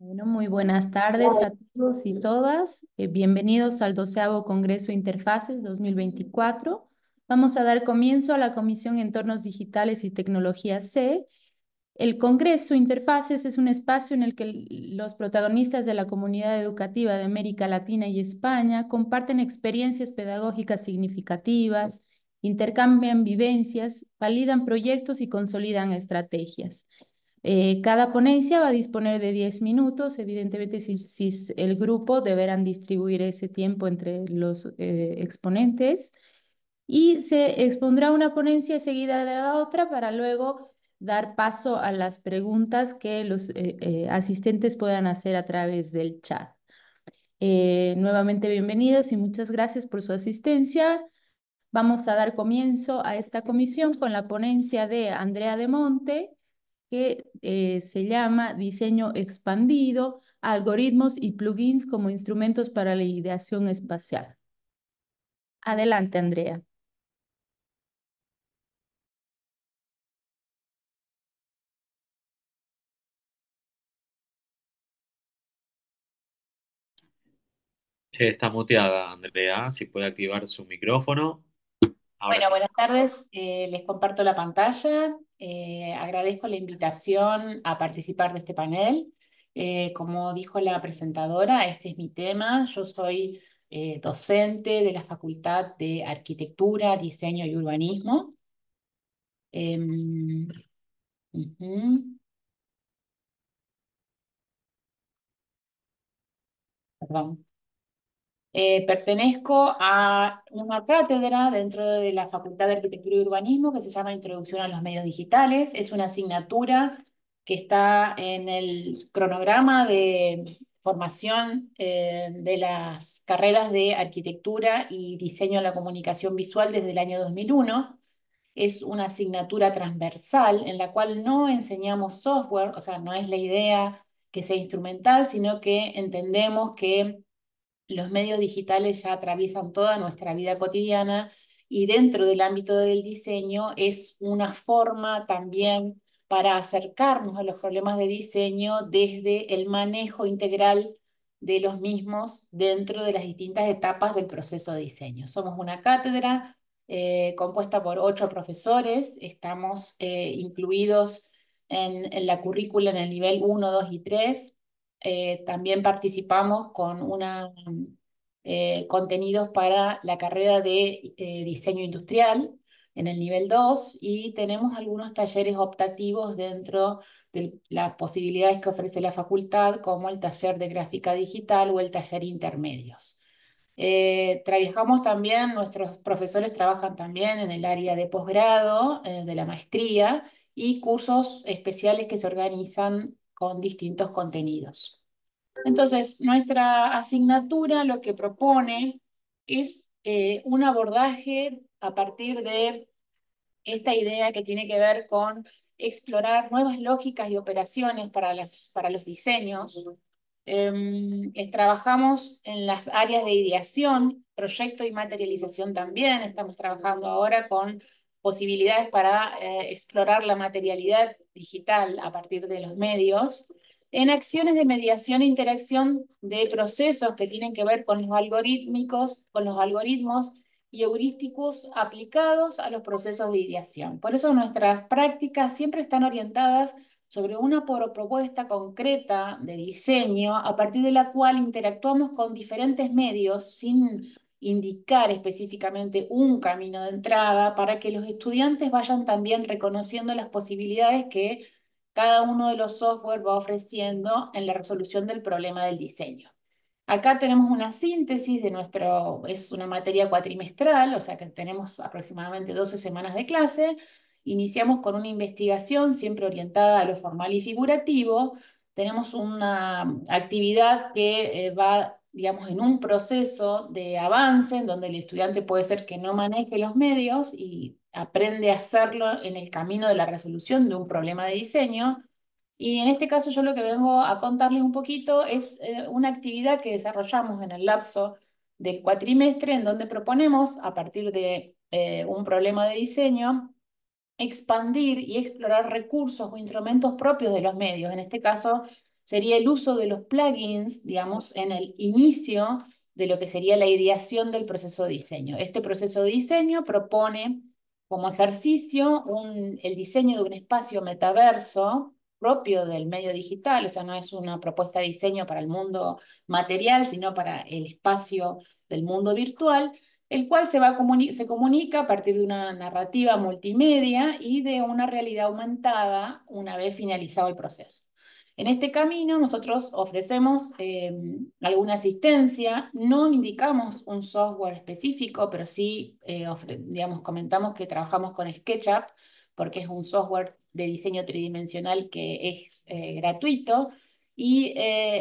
Bueno, muy buenas tardes a todos y todas. Eh, bienvenidos al doceavo Congreso Interfaces 2024. Vamos a dar comienzo a la Comisión Entornos Digitales y Tecnología C. El Congreso Interfaces es un espacio en el que los protagonistas de la comunidad educativa de América Latina y España comparten experiencias pedagógicas significativas, intercambian vivencias, validan proyectos y consolidan estrategias. Eh, cada ponencia va a disponer de 10 minutos, evidentemente si, el grupo deberán distribuir ese tiempo entre los eh, exponentes y se expondrá una ponencia seguida de la otra para luego dar paso a las preguntas que los eh, asistentes puedan hacer a través del chat. nuevamente bienvenidos y muchas gracias por su asistencia. Vamos a dar comienzo a esta comisión con la ponencia de Andrea de Monte, que eh, se llama Diseño Expandido, Algoritmos y Plugins como Instrumentos para la Ideación Espacial. Adelante, Andrea. Está muteada, Andrea. Si puede activar su micrófono. Bueno, buenas tardes. Eh, les comparto la pantalla. Eh, agradezco la invitación a participar de este panel. Eh, como dijo la presentadora, este es mi tema. Yo soy docente de la Facultad de Arquitectura, Diseño y Urbanismo. Em, Perdón. Eh, pertenezco a una cátedra dentro de la Facultad de Arquitectura y Urbanismo que se llama Introducción a los Medios Digitales. Es una asignatura que está en el cronograma de formación eh, de las carreras de Arquitectura y Diseño en la Comunicación Visual desde el año 2001. Es una asignatura transversal en la cual no enseñamos software, o sea, no es la idea que sea instrumental, sino que entendemos que los medios digitales ya atraviesan toda nuestra vida cotidiana y dentro del ámbito del diseño es una forma también para acercarnos a los problemas de diseño desde el manejo integral de los mismos dentro de las distintas etapas del proceso de diseño. Somos una cátedra eh, compuesta por ocho profesores, estamos eh, incluidos en, en, la currícula en el nivel 1, 2 y 3, eh, también participamos con eh, contenidos para la carrera de eh, diseño industrial en el nivel 2 y tenemos algunos talleres optativos dentro de las posibilidades que ofrece la facultad, como el taller de gráfica digital o el taller intermedios. trabajamos también, nuestros profesores trabajan también en el área de posgrado, de la maestría y cursos especiales que se organizan con distintos contenidos. Entonces, nuestra asignatura lo que propone es eh, un abordaje a partir de esta idea que tiene que ver con explorar nuevas lógicas y operaciones para, para los diseños. Em, trabajamos en las áreas de ideación, proyecto y materialización también. Estamos trabajando ahora con posibilidades para eh, explorar la materialidad digital a partir de los medios, en acciones de mediación e interacción de procesos que tienen que ver con los algorítmicos, con los algoritmos y heurísticos aplicados a los procesos de ideación. Por eso nuestras prácticas siempre están orientadas sobre una propuesta concreta de diseño a partir de la cual interactuamos con diferentes medios sin indicar específicamente un camino de entrada para que los estudiantes vayan también reconociendo las posibilidades que cada uno de los software va ofreciendo en la resolución del problema del diseño. Acá tenemos una síntesis de nuestro, es una materia cuatrimestral, o sea que tenemos aproximadamente 12 semanas de clase. Iniciamos con una investigación siempre orientada a lo formal y figurativo. Tenemos una actividad que eh, va digamos, en un proceso de avance en donde el estudiante puede ser que no maneje los medios y aprende a hacerlo en el camino de la resolución de un problema de diseño. Y en este caso yo lo que vengo a contarles un poquito es eh, una actividad que desarrollamos en el lapso del cuatrimestre en donde proponemos, a partir de eh, un problema de diseño, expandir y explorar recursos o instrumentos propios de los medios. En este caso sería el uso de los plugins, digamos, en el inicio de lo que sería la ideación del proceso de diseño. Este proceso de diseño propone como ejercicio el diseño de un espacio metaverso propio del medio digital, o sea, no es una propuesta de diseño para el mundo material, sino para el espacio del mundo virtual, el cual se, va se comunica a partir de una narrativa multimedia y de una realidad aumentada una vez finalizado el proceso. En este camino nosotros ofrecemos eh, alguna asistencia, no indicamos un software específico, pero sí, eh, comentamos que trabajamos con SketchUp, porque es un software de diseño tridimensional que es eh, gratuito. Y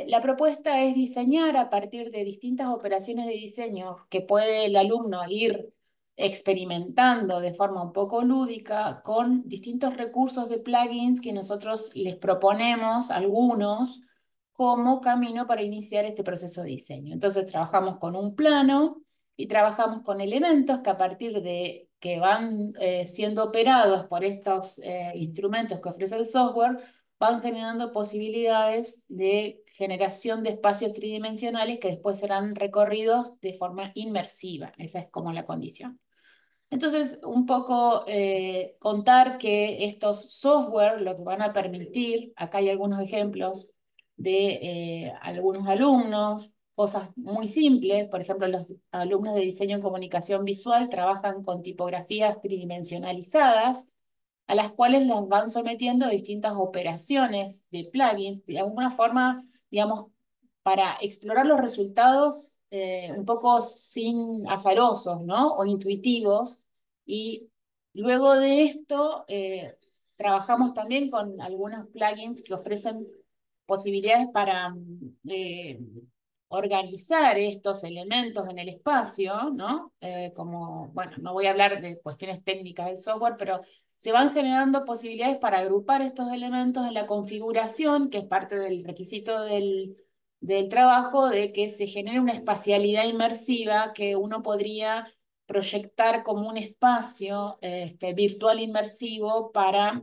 la propuesta es diseñar a partir de distintas operaciones de diseño que puede el alumno ir experimentando de forma un poco lúdica con distintos recursos de plugins que nosotros les proponemos, algunos, como camino para iniciar este proceso de diseño. Entonces trabajamos con un plano y trabajamos con elementos que a partir de que van eh, siendo operados por estos eh, instrumentos que ofrece el software, van generando posibilidades de generación de espacios tridimensionales que después serán recorridos de forma inmersiva. Esa es como la condición. Entonces, un poco eh, contar que estos software lo que van a permitir, acá hay algunos ejemplos de algunos alumnos, cosas muy simples, por ejemplo, los alumnos de diseño en comunicación visual trabajan con tipografías tridimensionalizadas, a las cuales las van sometiendo a distintas operaciones de plugins, de alguna forma, digamos, para explorar los resultados eh, un poco sin azarosos, ¿no? O intuitivos. Y luego de esto, eh, trabajamos también con algunos plugins que ofrecen posibilidades para eh, organizar estos elementos en el espacio, ¿no? Como, bueno, no voy a hablar de cuestiones técnicas del software, pero se van generando posibilidades para agrupar estos elementos en la configuración, que es parte del requisito del, del trabajo, de que se genere una espacialidad inmersiva que uno podría proyectar como un espacio este, virtual inmersivo para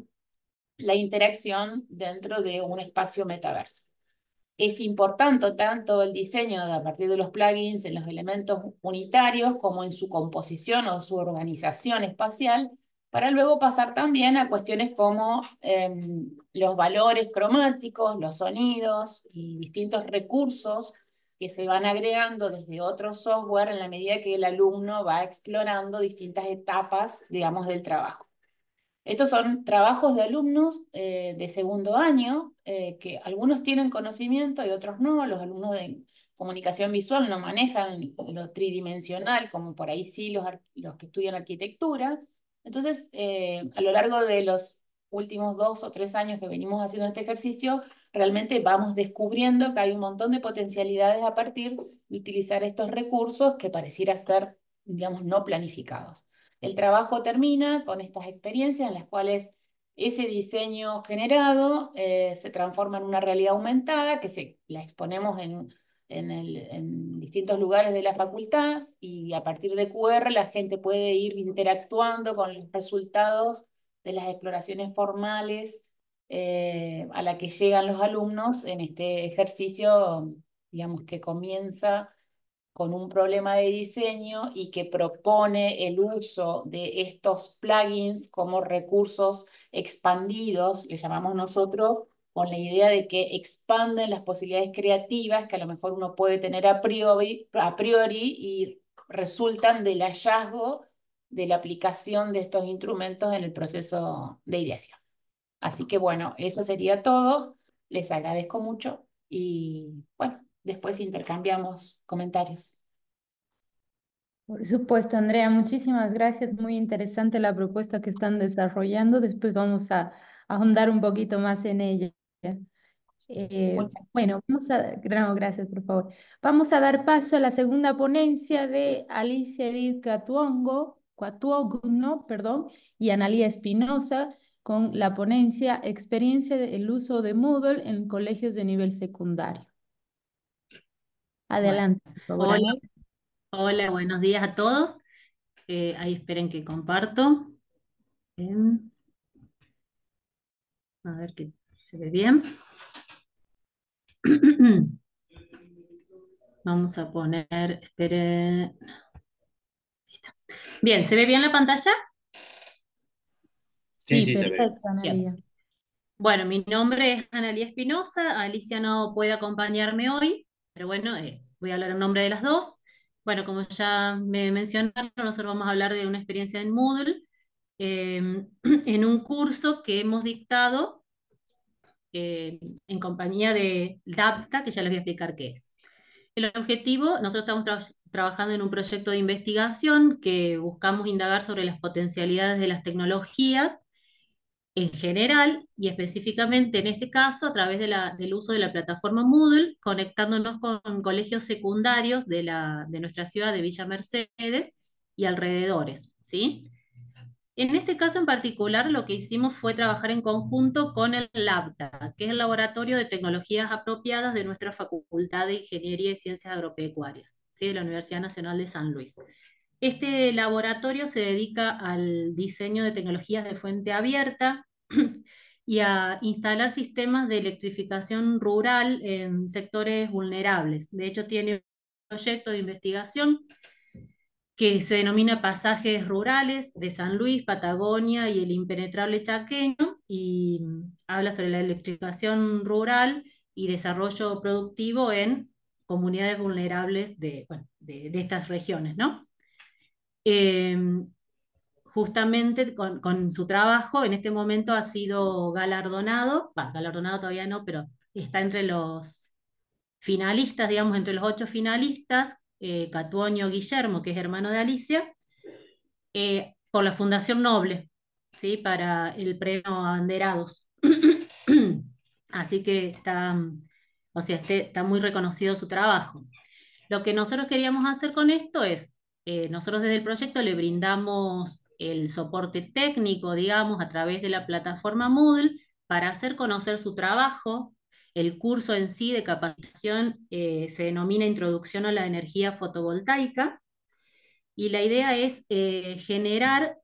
la interacción dentro de un espacio metaverso. Es importante tanto el diseño a partir de los plugins en los elementos unitarios como en su composición o su organización espacial, para luego pasar también a cuestiones como em, los valores cromáticos, los sonidos y distintos recursos que se van agregando desde otro software en la medida que el alumno va explorando distintas etapas, digamos, del trabajo. Estos son trabajos de alumnos eh, de segundo año, eh, que algunos tienen conocimiento y otros no. Los alumnos de comunicación visual no manejan lo tridimensional, como por ahí sí los, los que estudian arquitectura. Entonces, eh, a lo largo de los últimos dos o tres años que venimos haciendo este ejercicio, realmente vamos descubriendo que hay un montón de potencialidades a partir de utilizar estos recursos que pareciera ser, digamos, no planificados. El trabajo termina con estas experiencias en las cuales ese diseño generado eh, se transforma en una realidad aumentada que se, la exponemos en, en, distintos lugares de la facultad y a partir de QR la gente puede ir interactuando con los resultados de las exploraciones formales eh, a la que llegan los alumnos en este ejercicio, digamos, que comienza con un problema de diseño y que propone el uso de estos plugins como recursos expandidos, le llamamos nosotros, con la idea de que expanden las posibilidades creativas que a lo mejor uno puede tener a priori, y resultan del hallazgo de la aplicación de estos instrumentos en el proceso de ideación. Así que bueno, eso sería todo. Les agradezco mucho y bueno, después intercambiamos comentarios. Por supuesto, Andrea, muchísimas gracias. Muy interesante la propuesta que están desarrollando. Después vamos a, ahondar un poquito más en ella. Eh, bueno, vamos a, gracias, por favor. Vamos a dar paso a la segunda ponencia de Alicia Edith Catuongo, Catuogno, perdón, y Analía Espinosa con la ponencia Experiencia del uso de Moodle en colegios de nivel secundario. Adelante, Hola. Hola, buenos días a todos. Eh, ahí esperen que comparto. A ver que se ve bien. Vamos a poner, esperen. Bien, ¿se ve bien la pantalla? Sí, Sí, sí, se ve. perfecto, Analia. Bueno, mi nombre es Analia Espinosa. Alicia no puede acompañarme hoy, pero bueno, eh, voy a hablar en nombre de las dos. Bueno, como ya me mencionaron, nosotros vamos a hablar de una experiencia en Moodle, eh, en un curso que hemos dictado eh, en compañía de DAPTA, que ya les voy a explicar qué es. El objetivo, nosotros estamos tra trabajando en un proyecto de investigación que buscamos indagar sobre las potencialidades de las tecnologías en general y específicamente en este caso a través de la, del uso de la plataforma Moodle, conectándonos con colegios secundarios de, la, de nuestra ciudad de Villa Mercedes y alrededores, ¿sí? En este caso en particular, lo que hicimos fue trabajar en conjunto con el LABTA, que es el Laboratorio de Tecnologías Apropiadas de nuestra Facultad de Ingeniería y Ciencias Agropecuarias, de la Universidad Nacional de San Luis. Este laboratorio se dedica al diseño de tecnologías de fuente abierta y a instalar sistemas de electrificación rural en sectores vulnerables. De hecho, tiene un proyecto de investigación que se denomina Pasajes Rurales de San Luis, Patagonia y el impenetrable chaqueño, y habla sobre la electrificación rural y desarrollo productivo en comunidades vulnerables de, de, estas regiones, ¿no? Eh, justamente con, con, su trabajo en este momento ha sido galardonado, bah, galardonado todavía no, pero está entre los finalistas, digamos, entre los ocho finalistas eh, Guillermo, que es hermano de Alicia, eh, por la Fundación Noble, ¿sí? para el premio Abanderados. Así que está, o sea, este, está muy reconocido su trabajo. Lo que nosotros queríamos hacer con esto es, eh, nosotros desde el proyecto le brindamos el soporte técnico, digamos, a través de la plataforma Moodle para hacer conocer su trabajo, el curso en sí de capacitación eh, se denomina Introducción a la Energía Fotovoltaica y la idea es eh, generar,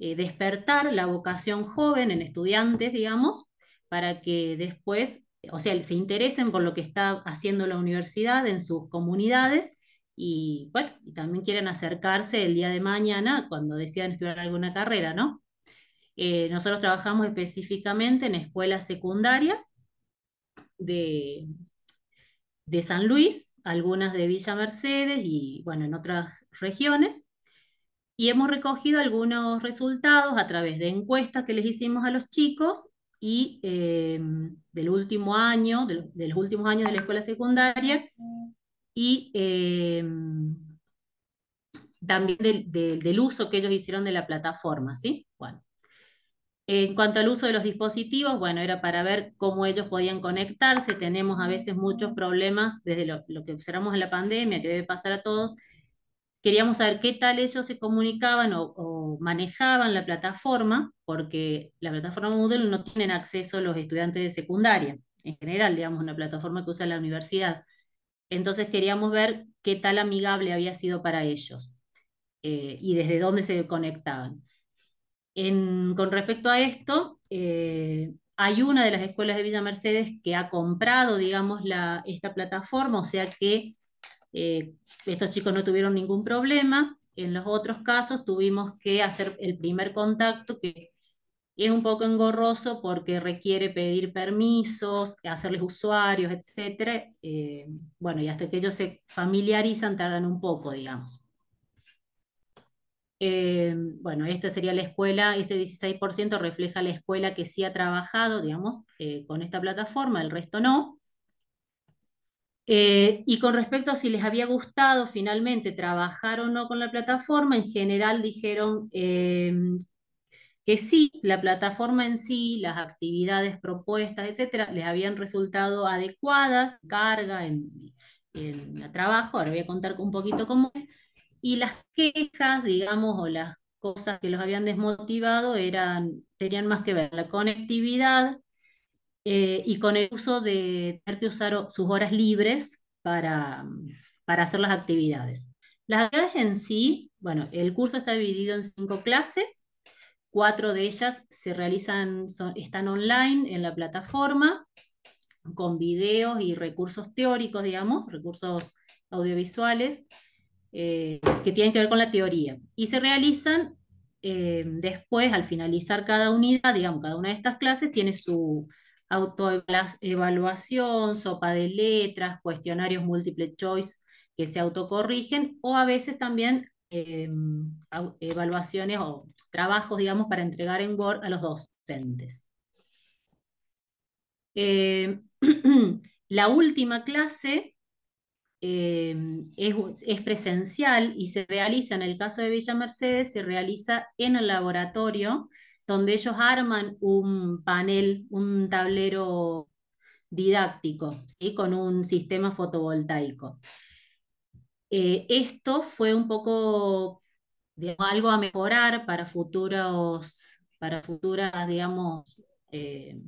eh, despertar la vocación joven en estudiantes, digamos, para que después, o sea, se interesen por lo que está haciendo la universidad en sus comunidades y, bueno, y también quieren acercarse el día de mañana cuando decidan estudiar alguna carrera, ¿no? nosotros trabajamos específicamente en escuelas secundarias de, de San Luis, algunas de Villa Mercedes y bueno, en otras regiones. Y hemos recogido algunos resultados a través de encuestas que les hicimos a los chicos y eh, del último año, de, los últimos años de la escuela secundaria y eh, también de, de, del uso que ellos hicieron de la plataforma, ¿sí? Bueno. En cuanto al uso de los dispositivos, bueno, era para ver cómo ellos podían conectarse. Tenemos a veces muchos problemas desde lo, que observamos en la pandemia, que debe pasar a todos. Queríamos saber qué tal ellos se comunicaban o, o manejaban la plataforma, porque la plataforma Moodle no tienen acceso los estudiantes de secundaria, en general, digamos, una plataforma que usa la universidad. Entonces queríamos ver qué tal amigable había sido para ellos eh, y desde dónde se conectaban. Con respecto a esto, eh, hay una de las escuelas de Villa Mercedes que ha comprado, digamos, la, esta plataforma, o sea que eh, estos chicos no tuvieron ningún problema. En los otros casos tuvimos que hacer el primer contacto, que es un poco engorroso porque requiere pedir permisos, hacerles usuarios, etc. Eh, bueno, y hasta que ellos se familiarizan tardan un poco, digamos. Eh, bueno, esta sería la escuela, este 16% refleja la escuela que sí ha trabajado, digamos, eh, con esta plataforma, el resto no. Eh, y con respecto a si les había gustado finalmente trabajar o no con la plataforma, en general dijeron que sí, la plataforma en sí, las actividades propuestas, etcétera, les habían resultado adecuadas, carga en, en el trabajo, ahora voy a contar un poquito cómo es y las quejas, digamos, o las cosas que los habían desmotivado eran, tenían más que ver la conectividad eh, y con el uso de tener que usar sus horas libres para, para hacer las actividades. Las actividades en sí, bueno, el curso está dividido en cinco clases, cuatro de ellas se realizan, están online en la plataforma, con videos y recursos teóricos, digamos, recursos audiovisuales, eh, que tienen que ver con la teoría. Y se realizan eh, después, al finalizar cada unidad, digamos, cada una de estas clases tiene su autoevaluación, sopa de letras, cuestionarios múltiple choice que se autocorrigen, o a veces también eh, evaluaciones o trabajos, digamos, para entregar en Word a los docentes. la última clase Em, es, presencial y se realiza, en el caso de Villa Mercedes, se realiza en el laboratorio, donde ellos arman un panel, un tablero didáctico, ¿sí? con un sistema fotovoltaico. Eh, esto fue un poco algo a mejorar para futuros, para futuras, digamos, eh,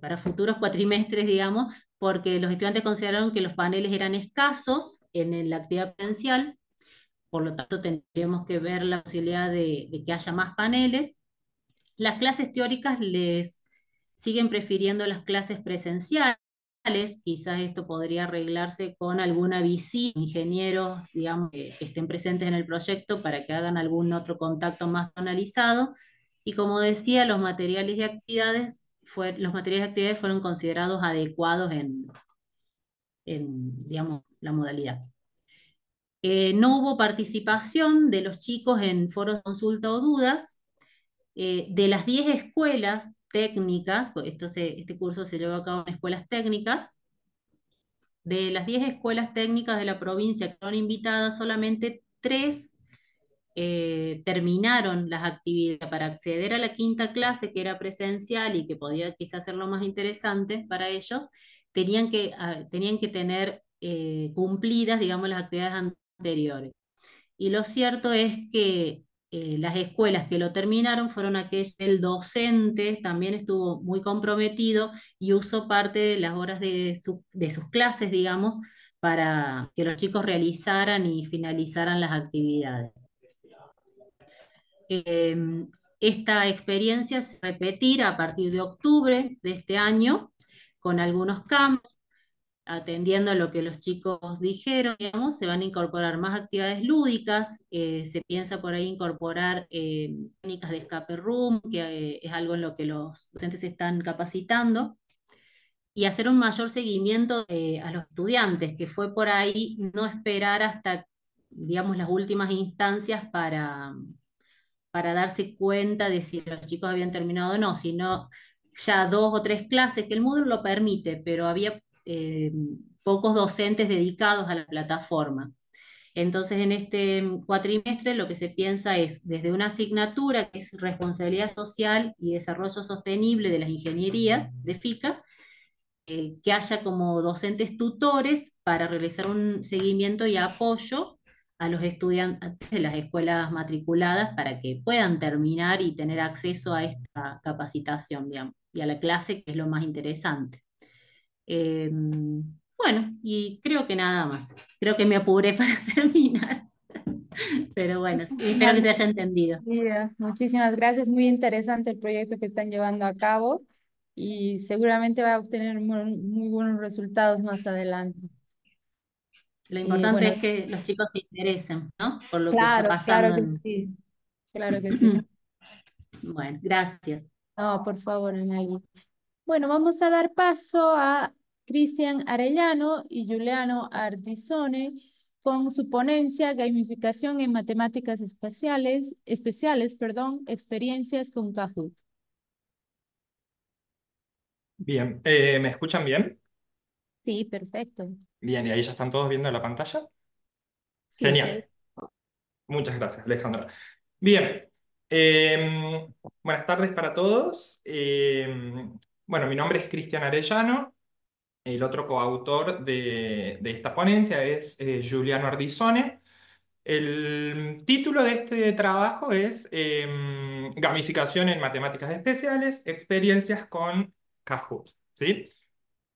para futuros cuatrimestres, digamos, porque los estudiantes consideraron que los paneles eran escasos en la actividad presencial, por lo tanto tendríamos que ver la posibilidad de, que haya más paneles. Las clases teóricas les siguen prefiriendo las clases presenciales, quizás esto podría arreglarse con alguna visita, ingenieros, digamos, que, estén presentes en el proyecto para que hagan algún otro contacto más analizado. Y como decía, los materiales y actividades los materiales de actividades fueron considerados adecuados en, digamos, la modalidad. Eh, no hubo participación de los chicos en foros de consulta o dudas. Eh, de las 10 escuelas técnicas, pues esto este curso se llevó a cabo en escuelas técnicas, de las 10 escuelas técnicas de la provincia que fueron invitadas, solamente 3 eh, terminaron las actividades para acceder a la quinta clase, que era presencial y que podía quizás ser lo más interesante para ellos, tenían que, ah, tenían que tener eh, cumplidas, digamos, las actividades anteriores. Y lo cierto es que eh, las escuelas que lo terminaron fueron aquellas, el docente también estuvo muy comprometido y usó parte de las horas de, de sus clases, digamos, para que los chicos realizaran y finalizaran las actividades. Em, esta experiencia se repetirá a partir de octubre de este año, con algunos cambios, atendiendo a lo que los chicos dijeron, digamos, se van a incorporar más actividades lúdicas, eh, se piensa por ahí incorporar em, técnicas de escape room, que eh, es algo en lo que los docentes están capacitando, y hacer un mayor seguimiento eh, a los estudiantes, que fue por ahí no esperar hasta, digamos, las últimas instancias para, para darse cuenta de si los chicos habían terminado o no, sino ya dos o tres clases, que el Moodle lo permite, pero había eh, pocos docentes dedicados a la plataforma. Entonces, en este cuatrimestre lo que se piensa es desde una asignatura que es responsabilidad social y desarrollo sostenible de las ingenierías de FICA, eh, que haya como docentes tutores para realizar un seguimiento y apoyo a los estudiantes de las escuelas matriculadas para que puedan terminar y tener acceso a esta capacitación, y a la clase, que es lo más interesante. Em, bueno, y creo que nada más. Creo que me apuré para terminar. Pero bueno, espero que se haya entendido. Muchísimas gracias, muy interesante el proyecto que están llevando a cabo y seguramente va a obtener muy buenos resultados más adelante. Lo importante es que los chicos se interesen, ¿no? Por lo claro, que está pasando. Claro que sí. Claro que sí. bueno, gracias. No, por favor, Anali. Bueno, vamos a dar paso a Cristian Arellano y Juliano Ardizone con su ponencia Gamificación en Matemáticas Espaciales, Especiales, perdón, Experiencias con Kahoot. Bien, eh, ¿me escuchan bien? Sí, perfecto. Bien, ¿y ahí ya están todos viendo la pantalla? Genial. Muchas gracias, Alejandra. Bien, em, buenas tardes para todos. Em, bueno, mi nombre es Cristian Arellano. El otro coautor de, esta ponencia es eh, Giuliano Ardizone. El título de este trabajo es em, Gamificación en Matemáticas Especiales, experiencias con Kahoot. ¿sí?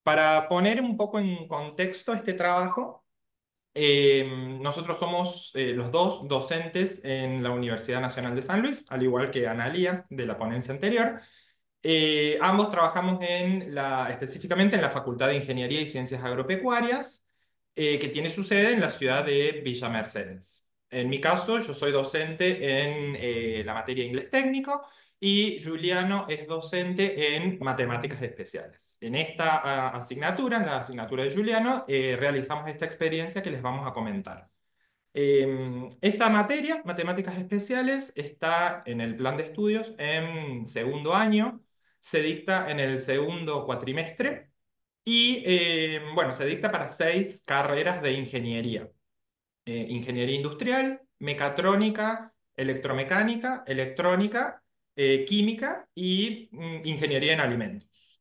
Para poner un poco en contexto este trabajo, em, nosotros somos eh, los dos docentes en la Universidad Nacional de San Luis, al igual que Analía de la ponencia anterior. Eh, ambos trabajamos específicamente en la Facultad de Ingeniería y Ciencias Agropecuarias, eh, que tiene su sede en la ciudad de Villa Mercedes. En mi caso, yo soy docente en eh, la materia inglés técnico y Juliano es docente en matemáticas especiales. En esta asignatura, en la asignatura de Juliano, realizamos esta experiencia que les vamos a comentar. Em, esta materia, matemáticas especiales, está en el plan de estudios en segundo año, se dicta en el segundo cuatrimestre y, em, bueno, se dicta para seis carreras de ingeniería. Eh, ingeniería industrial, mecatrónica, electromecánica, electrónica, eh, química y mm, ingeniería en alimentos.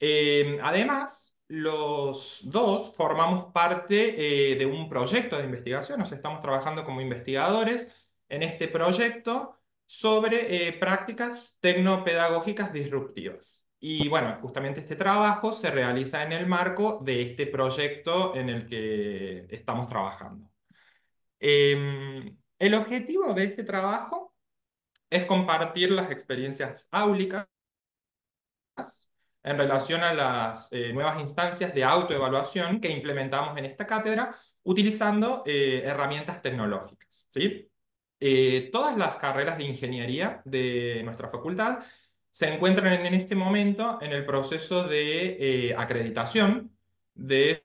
Em, además, los dos formamos parte eh, de un proyecto de investigación, nos estamos trabajando como investigadores en este proyecto sobre eh, prácticas tecnopedagógicas disruptivas. Y bueno, justamente este trabajo se realiza en el marco de este proyecto en el que estamos trabajando. Em, el objetivo de este trabajo es compartir las experiencias áulicas en relación a las eh, nuevas instancias de autoevaluación que implementamos en esta cátedra utilizando eh, herramientas tecnológicas. ¿sí? Eh, todas las carreras de ingeniería de nuestra facultad se encuentran en este momento en el proceso de acreditación de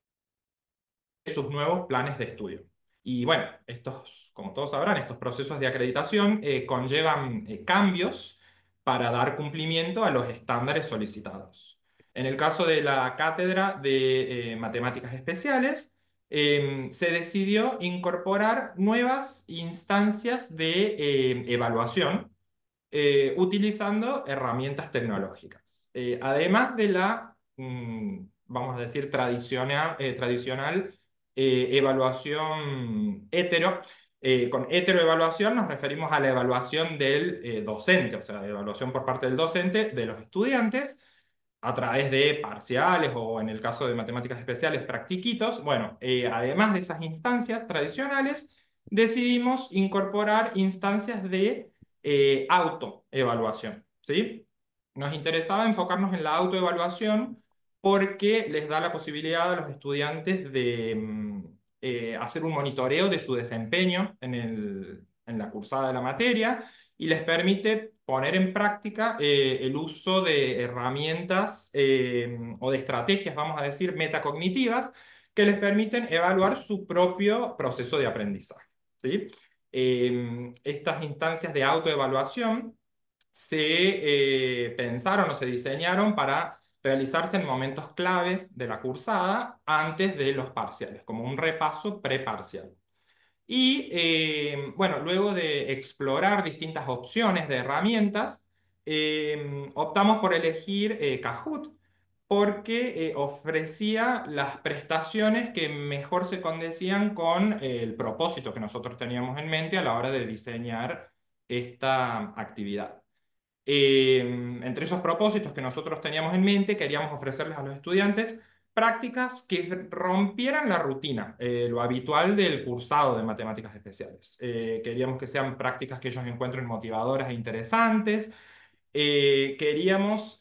sus nuevos planes de estudio. Y bueno, estos, como todos sabrán, estos procesos de acreditación conllevan cambios para dar cumplimiento a los estándares solicitados. En el caso de la cátedra de eh, matemáticas especiales, se decidió incorporar nuevas instancias de eh, evaluación eh, utilizando herramientas tecnológicas. además de la, mm, vamos a decir, tradicional, tradicional evaluación hetero, eh, con heteroevaluación nos referimos a la evaluación del eh, docente, o sea, la evaluación por parte del docente de los estudiantes a través de parciales o en el caso de matemáticas especiales, practiquitos. Bueno, eh, además de esas instancias tradicionales, decidimos incorporar instancias de autoevaluación, ¿sí? Nos interesaba enfocarnos en la autoevaluación porque les da la posibilidad a los estudiantes de mm, eh, hacer un monitoreo de su desempeño en, el, en, la cursada de la materia y les permite poner en práctica eh, el uso de herramientas eh, o de estrategias, vamos a decir, metacognitivas, que les permiten evaluar su propio proceso de aprendizaje. ¿sí? estas instancias de autoevaluación se pensaron o se diseñaron para realizarse en momentos claves de la cursada antes de los parciales, como un repaso preparcial. Y eh, bueno, luego de explorar distintas opciones de herramientas, eh, optamos por elegir eh, Kahoot porque ofrecía las prestaciones que mejor se condecían con el propósito que nosotros teníamos en mente a la hora de diseñar esta actividad. Em, entre esos propósitos que nosotros teníamos en mente, queríamos ofrecerles a los estudiantes prácticas que rompieran la rutina, eh, lo habitual del cursado de matemáticas especiales. Eh, queríamos que sean prácticas que ellos encuentren motivadoras e interesantes. Eh, queríamos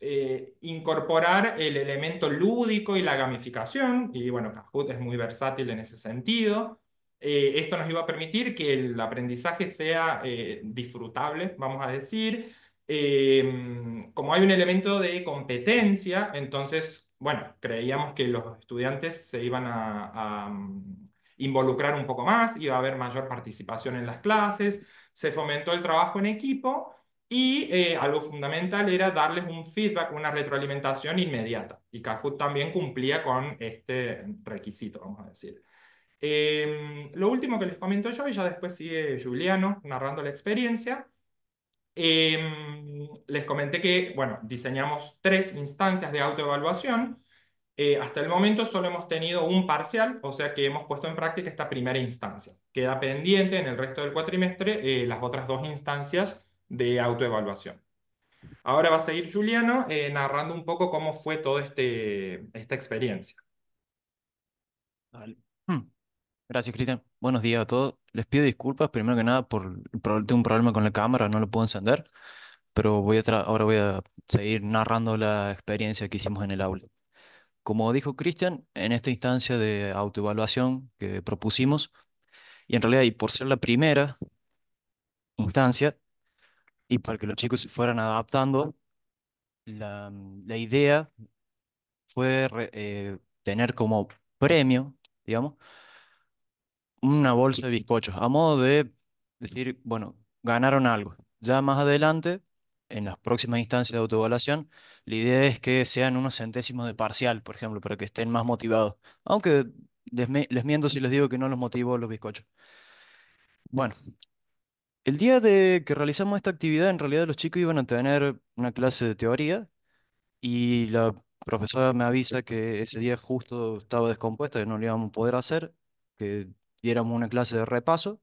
incorporar el elemento lúdico y la gamificación, y bueno, Kahoot es muy versátil en ese sentido. esto nos iba a permitir que el aprendizaje sea disfrutable, vamos a decir, Em, como hay un elemento de competencia, entonces, bueno, creíamos que los estudiantes se iban a, mm, involucrar un poco más, iba a haber mayor participación en las clases, se fomentó el trabajo en equipo y eh, algo fundamental era darles un feedback, una retroalimentación inmediata. Y Kahoot también cumplía con este requisito, vamos a decir. Em, lo último que les comento yo, y ya después sigue Juliano narrando la experiencia, Em, les comenté que, bueno, diseñamos tres instancias de autoevaluación. Eh, hasta el momento solo hemos tenido un parcial, o sea que hemos puesto en práctica esta primera instancia. Queda pendiente en el resto del cuatrimestre eh, las otras dos instancias de autoevaluación. Ahora va a seguir Juliano eh, narrando un poco cómo fue toda este, esta experiencia. Hmm. Gracias, Cristian. Buenos días a todos. Les pido disculpas, primero que nada, por tengo un problema con la cámara, no lo puedo encender. pero voy a ahora voy a seguir narrando la experiencia que hicimos en el aula. Como dijo Cristian, en esta instancia de autoevaluación que propusimos, y en realidad, y por ser la primera instancia, y para que los chicos se fueran adaptando, la, la idea fue re- eh, tener como premio, digamos, una bolsa de bizcochos, a modo de decir, bueno, ganaron algo. Ya más adelante, en las próximas instancias de autoevaluación, la idea es que sean unos centésimos de parcial, por ejemplo, para que estén más motivados. Aunque les, miento si les digo que no los motivó los bizcochos. Bueno, el día de que realizamos esta actividad, en realidad los chicos iban a tener una clase de teoría y la profesora me avisa que ese día justo estaba descompuesta, que no lo íbamos a poder hacer, que diéramos una clase de repaso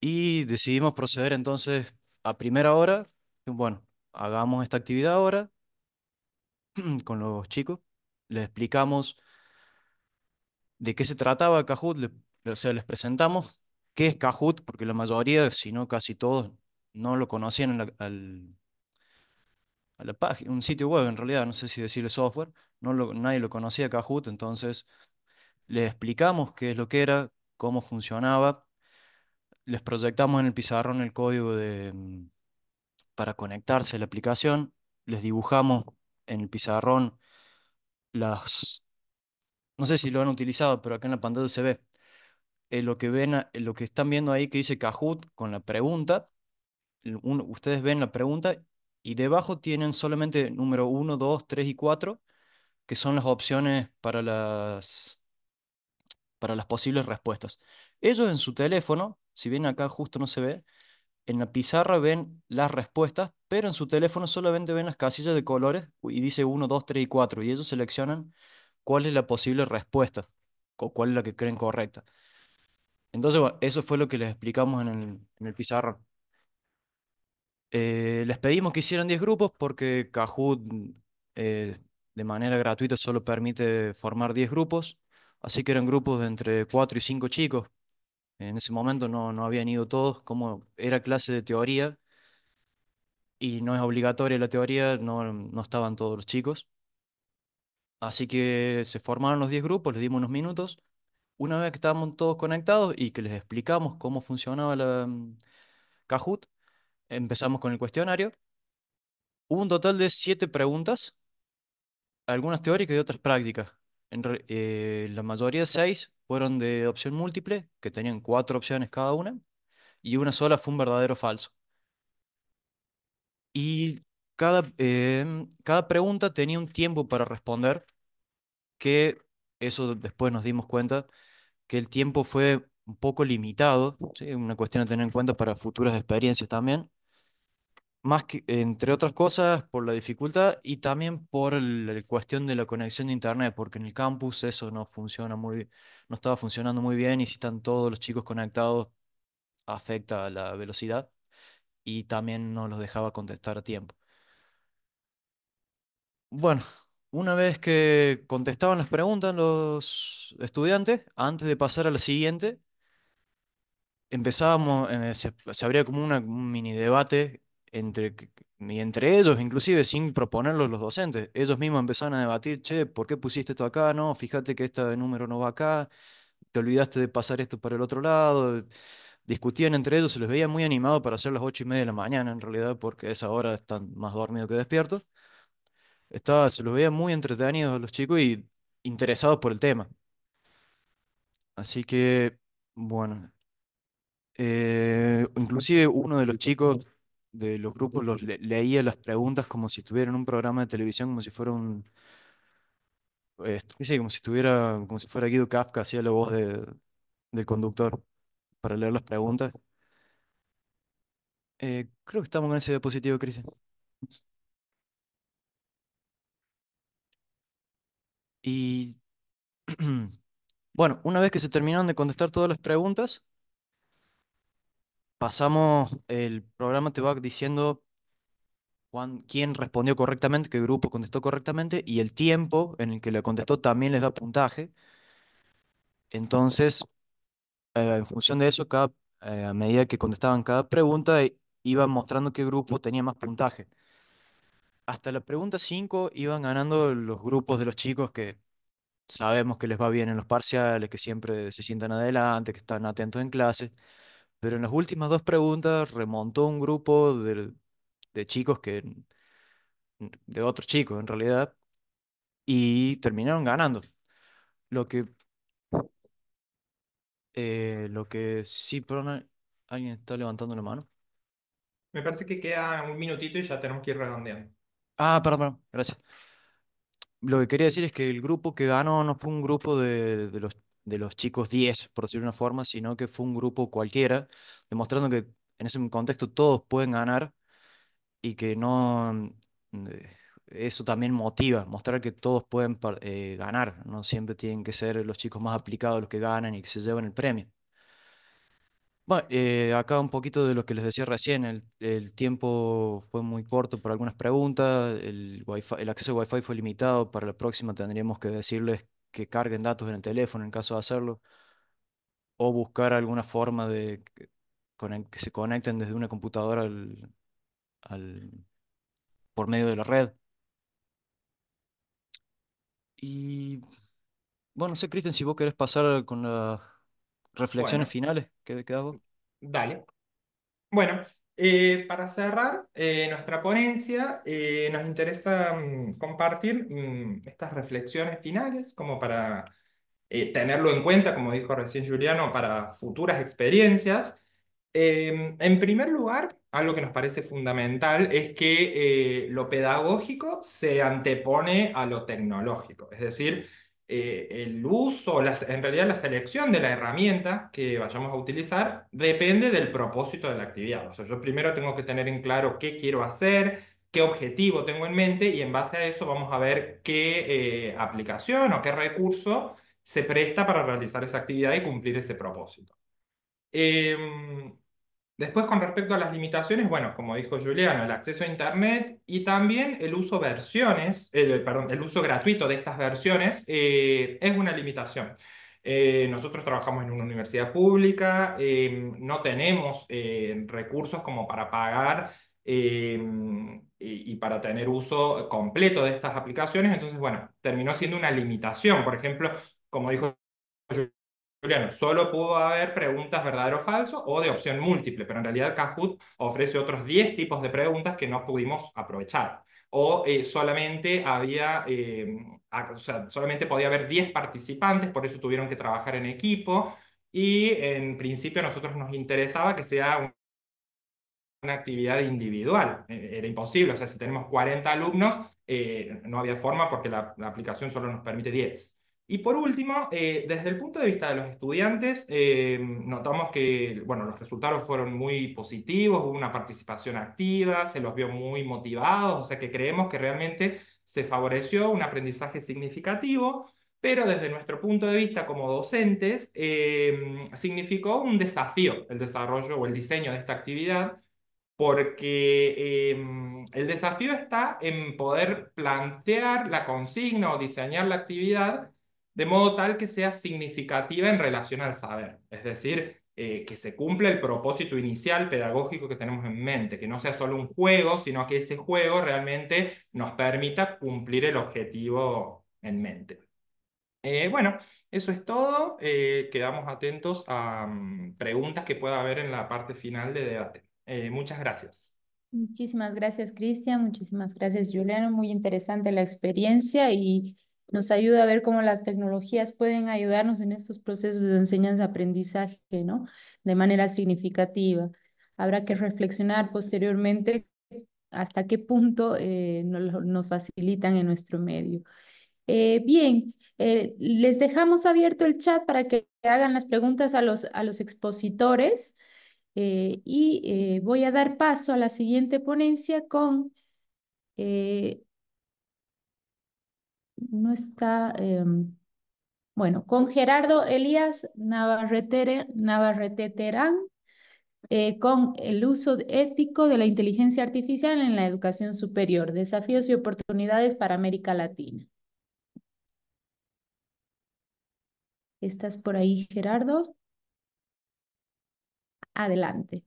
y decidimos proceder entonces a primera hora. Bueno, hagamos esta actividad ahora con los chicos, les explicamos de qué se trataba Kahoot, o sea, les presentamos qué es Kahoot, porque la mayoría, si no casi todos, no lo conocían en la- al, a la página, un sitio web en realidad, no sé si decirle software, no lo- nadie lo conocía Kahoot, entonces les explicamos qué es lo que era, cómo funcionaba, les proyectamos en el pizarrón el código de, mm, para conectarse a la aplicación, les dibujamos en el pizarrón las, no sé si lo han utilizado, pero acá en la pantalla se ve, eh, lo que ven, a- lo que están viendo ahí que dice Kahoot con la pregunta, ustedes ven la pregunta y debajo tienen solamente número 1, 2, 3 y 4, que son las opciones para las, para las posibles respuestas. Ellos en su teléfono, si bien acá justo no se ve, en la pizarra ven las respuestas, pero en su teléfono solamente ven las casillas de colores y dice 1, 2, 3 y 4, y ellos seleccionan cuál es la posible respuesta o cuál es la que creen correcta. Entonces, bueno, eso fue lo que les explicamos en el, en el. Eh, les pedimos que hicieran 10 grupos porque Kahoot eh, de manera gratuita solo permite formar 10 grupos, así que eran grupos de entre 4 y 5 chicos. En ese momento no, no habían ido todos, como era clase de teoría y no es obligatoria la teoría, no, no estaban todos los chicos. Así que se formaron los 10 grupos, les dimos unos minutos. Una vez que estábamos todos conectados y que les explicamos cómo funcionaba la mm, Kahoot, empezamos con el cuestionario. Hubo un total de 7 preguntas, algunas teóricas y otras prácticas. Eh, la mayoría, 6, fueron de opción múltiple, que tenían 4 opciones cada una, y una sola fue un verdadero falso. Y cada, em, cada pregunta tenía un tiempo para responder, que eso después nos dimos cuenta, que el tiempo fue un poco limitado, ¿sí? Una cuestión a tener en cuenta para futuras experiencias también, más que, entre otras cosas, por la dificultad y también por la cuestión de la conexión de internet, porque en el campus eso no funciona muy, no estaba funcionando muy bien y si están todos los chicos conectados afecta la velocidad y también no los dejaba contestar a tiempo. Bueno, una vez que contestaban las preguntas los estudiantes, antes de pasar a la siguiente, empezábamos, eh, se, se abría como una- un mini debate entre, y entre ellos, inclusive sin proponerlos los docentes. Ellos mismos empezaron a debatir, che, ¿por qué pusiste esto acá? No, fíjate que este número no va acá, te olvidaste de pasar esto para el otro lado. Discutían entre ellos, se los veía muy animados para hacer las ocho y media de la mañana, en realidad, porque a esa hora están más dormidos que despiertos. Estaba, se los veía muy entretenidos los chicos y interesados por el tema. Así que, bueno, eh, inclusive uno de los chicos de los grupos los le- leía las preguntas como si estuviera en un programa de televisión, como si fuera un, eh, sí, como si estuviera, como si fuera Guido Kafka, hacía la voz de, del conductor para leer las preguntas. Eh, creo que estamos con ese diapositivo, Cristian. Y bueno, una vez que se terminaron de contestar todas las preguntas, pasamos, el programa te va diciendo quién respondió correctamente, qué grupo contestó correctamente y el tiempo en el que le contestó también les da puntaje. Entonces, eh, en función de eso, cada, eh, a medida que contestaban cada pregunta, i- iban mostrando qué grupo tenía más puntaje. Hasta la pregunta 5 iban ganando los grupos de los chicos que sabemos que les va bien en los parciales, que siempre se sientan adelante, que están atentos en clase. Pero en las últimas dos preguntas remontó un grupo de, de chicos que, de otros chicos en realidad, y terminaron ganando. Lo que, eh, lo que sí, perdón, alguien está levantando la mano. Me parece que queda un minutito y ya tenemos que ir redondeando. Ah, perdón, perdón, gracias. Lo que quería decir es que el grupo que ganó no fue un grupo de, de los, de los chicos 10, por decirlo de una forma, sino que fue un grupo cualquiera, demostrando que en ese contexto todos pueden ganar y que no... eh, Eso también motiva, mostrar que todos pueden eh, ganar, no siempre tienen que ser los chicos más aplicados los que ganan y que se llevan el premio. Bueno, eh, acá un poquito de lo que les decía recién, el, el tiempo fue muy corto para algunas preguntas, el wifi- el acceso a Wi-Fi fue limitado, para la próxima tendríamos que decirles que carguen datos en el teléfono en caso de hacerlo, o buscar alguna forma de que, que se conecten desde una computadora al, al- por medio de la red. Y bueno, no sé, Cristian, si vos querés pasar con las reflexiones Bueno, finales, ¿qué quedás vos? dale. Bueno, eh, para cerrar eh, nuestra ponencia, eh, nos interesa mm, compartir mm, estas reflexiones finales como para tenerlo en cuenta, como dijo recién Juliano, para futuras experiencias. Eh, en primer lugar, algo que nos parece fundamental es que lo pedagógico se antepone a lo tecnológico, es decir, eh, el uso, la- en realidad la selección de la herramienta que vayamos a utilizar depende del propósito de la actividad. O sea, yo primero tengo que tener en claro qué quiero hacer, qué objetivo tengo en mente y en base a eso vamos a ver qué eh, aplicación o qué recurso se presta para realizar esa actividad y cumplir ese propósito. Em, después, con respecto a las limitaciones, bueno, como dijo Juliano, el acceso a Internet y también el uso versiones, eh, perdón, el uso gratuito de estas versiones eh, es una limitación. Eh, nosotros trabajamos en una universidad pública, em, no tenemos recursos como para pagar em, y, y para tener uso completo de estas aplicaciones, entonces, bueno, terminó siendo una limitación. Por ejemplo, como dijo Juliano, solo pudo haber preguntas verdadero o falso o de opción múltiple, pero en realidad Kahoot ofrece otros 10 tipos de preguntas que no pudimos aprovechar. O eh, solamente había, eh, o sea, solamente podía haber 10 participantes, por eso tuvieron que trabajar en equipo. Y en principio a nosotros nos interesaba que sea un- una actividad individual. Eh, Era imposible, o sea, si tenemos 40 alumnos, no había forma porque la, la aplicación solo nos permite 10. Y por último, eh, desde el punto de vista de los estudiantes, eh, notamos que bueno, los resultados fueron muy positivos, hubo una participación activa, se los vio muy motivados, o sea que creemos que realmente se favoreció un aprendizaje significativo, pero desde nuestro punto de vista como docentes, eh, significó un desafío el desarrollo o el diseño de esta actividad porque em, el desafío está en poder plantear la consigna o diseñar la actividad de modo tal que sea significativa en relación al saber, es decir, eh, que se cumpla el propósito inicial pedagógico que tenemos en mente, que no sea solo un juego, sino que ese juego realmente nos permita cumplir el objetivo en mente. Eh, bueno, eso es todo. Eh, quedamos atentos a mm, preguntas que pueda haber en la parte final de debate. Muchas gracias. Muchísimas gracias, Cristian. Muchísimas gracias, Juliano. Muy interesante la experiencia y nos ayuda a ver cómo las tecnologías pueden ayudarnos en estos procesos de enseñanza-aprendizaje, ¿no? De manera significativa. Habrá que reflexionar posteriormente hasta qué punto eh, nos, facilitan en nuestro medio. Eh, bien, eh, les dejamos abierto el chat para que hagan las preguntas a los, a los expositores. Y voy a dar paso a la siguiente ponencia con, no está, em, bueno, con Gerardo Elías Navarrete, Terán, eh, con el uso ético de la inteligencia artificial en la educación superior, desafíos y oportunidades para América Latina. ¿Estás por ahí, Gerardo? Adelante.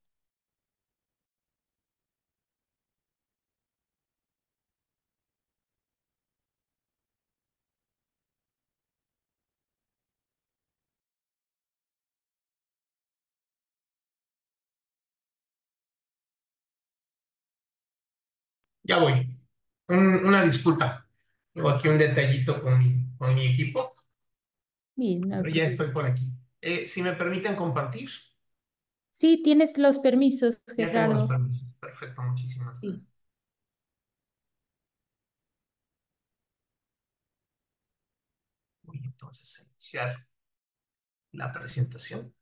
Ya voy. una disculpa. Tengo aquí un detallito con mi, con mi equipo. Bien, Pero ya estoy por aquí. Eh, si me permiten compartir. Sí, tienes los permisos, Ya Gerardo. tengo los permisos. Perfecto, muchísimas Sí. gracias. Voy entonces a iniciar la presentación.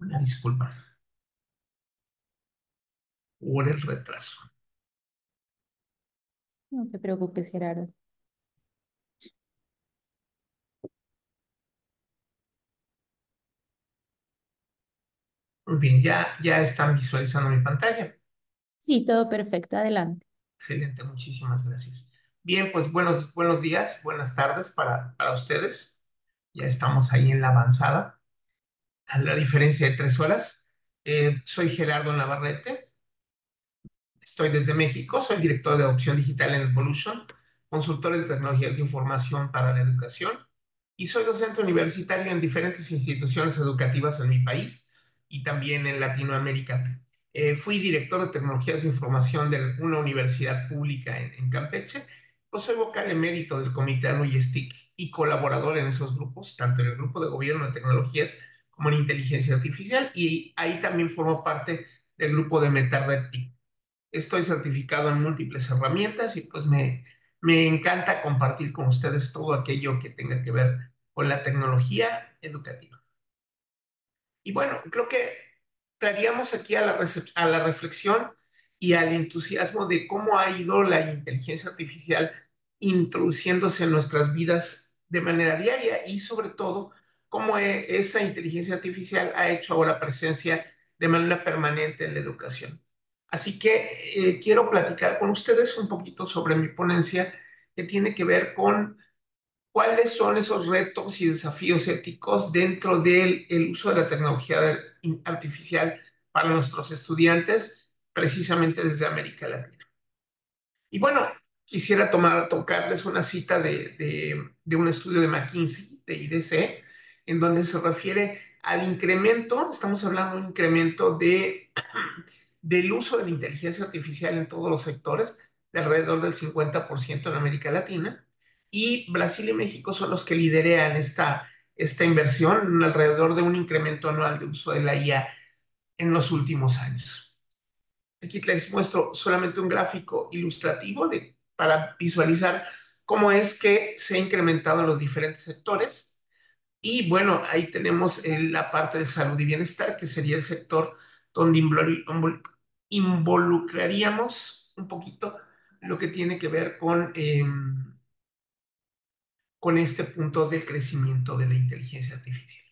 Una disculpa por el retraso. No te preocupes, Gerardo. Muy bien, ya, ya están visualizando mi pantalla. Sí, todo perfecto. Adelante. Excelente, muchísimas gracias. Bien, pues buenos, buenos días, buenas tardes para, para ustedes. Ya estamos ahí en la avanzada. A la diferencia de tres horas. Eh, soy Gerardo Navarrete. Estoy desde México. Soy director de adopción digital en Evolution, consultor en tecnologías de información para la educación y soy docente universitario en diferentes instituciones educativas en mi país y también en Latinoamérica. Eh, fui director de tecnologías de información de una universidad pública en, en Campeche. Pues soy vocal emérito del comité ANUYSTIC y colaborador en esos grupos, tanto en el grupo de gobierno de tecnologías como en inteligencia artificial, y ahí también formo parte del grupo de MetaRed. Estoy certificado en múltiples herramientas y pues me, me encanta compartir con ustedes todo aquello que tenga que ver con la tecnología educativa. Y bueno, creo que traeríamos aquí a la, a la reflexión y al entusiasmo de cómo ha ido la inteligencia artificial introduciéndose en nuestras vidas de manera diaria y sobre todo cómo e, esa inteligencia artificial ha hecho ahora presencia de manera permanente en la educación. Así que eh, quiero platicar con ustedes un poquito sobre mi ponencia que tiene que ver con cuáles son esos retos y desafíos éticos dentro del el uso de la tecnología artificial para nuestros estudiantes, precisamente desde América Latina. Y bueno, quisiera tomar, tocarles una cita de, de, de un estudio de McKinsey, de IDC, en donde se refiere al incremento, estamos hablando de un incremento de del uso de la inteligencia artificial en todos los sectores, de alrededor del 50% en América Latina, y Brasil y México son los que liderean esta, esta inversión, alrededor de un incremento anual de uso de la IA en los últimos años. Aquí les muestro solamente un gráfico ilustrativo de, para visualizar cómo es que se ha incrementado en los diferentes sectores. Y bueno, ahí tenemos la parte de salud y bienestar, que sería el sector donde involucraríamos un poquito lo que tiene que ver con, eh, con este punto de crecimiento de la inteligencia artificial.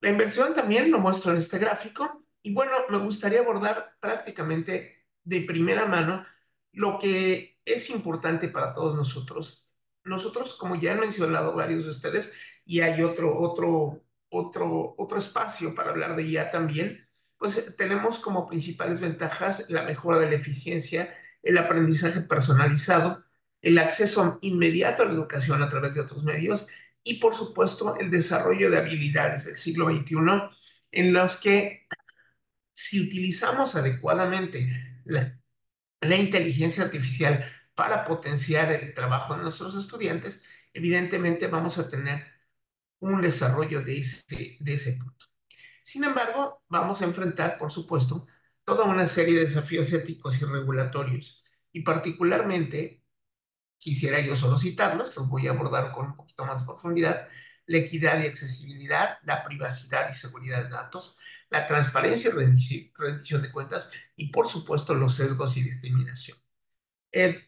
La inversión también lo muestro en este gráfico y bueno, me gustaría abordar prácticamente de primera mano lo que es importante para todos nosotros. Nosotros, como ya han mencionado varios de ustedes, y hay otro, otro, otro, otro espacio para hablar de IA también, pues tenemos como principales ventajas la mejora de la eficiencia, el aprendizaje personalizado, el acceso inmediato a la educación a través de otros medios y, por supuesto, el desarrollo de habilidades del siglo XXI en los que si utilizamos adecuadamente la, la inteligencia artificial para potenciar el trabajo de nuestros estudiantes, evidentemente vamos a tener un desarrollo de ese, de ese punto. Sin embargo, vamos a enfrentar, por supuesto, toda una serie de desafíos éticos y regulatorios, y particularmente, quisiera yo solo citarlos, los voy a abordar con un poquito más de profundidad, la equidad y accesibilidad, la privacidad y seguridad de datos, la transparencia y rendición de cuentas, y por supuesto los sesgos y discriminación. Eh,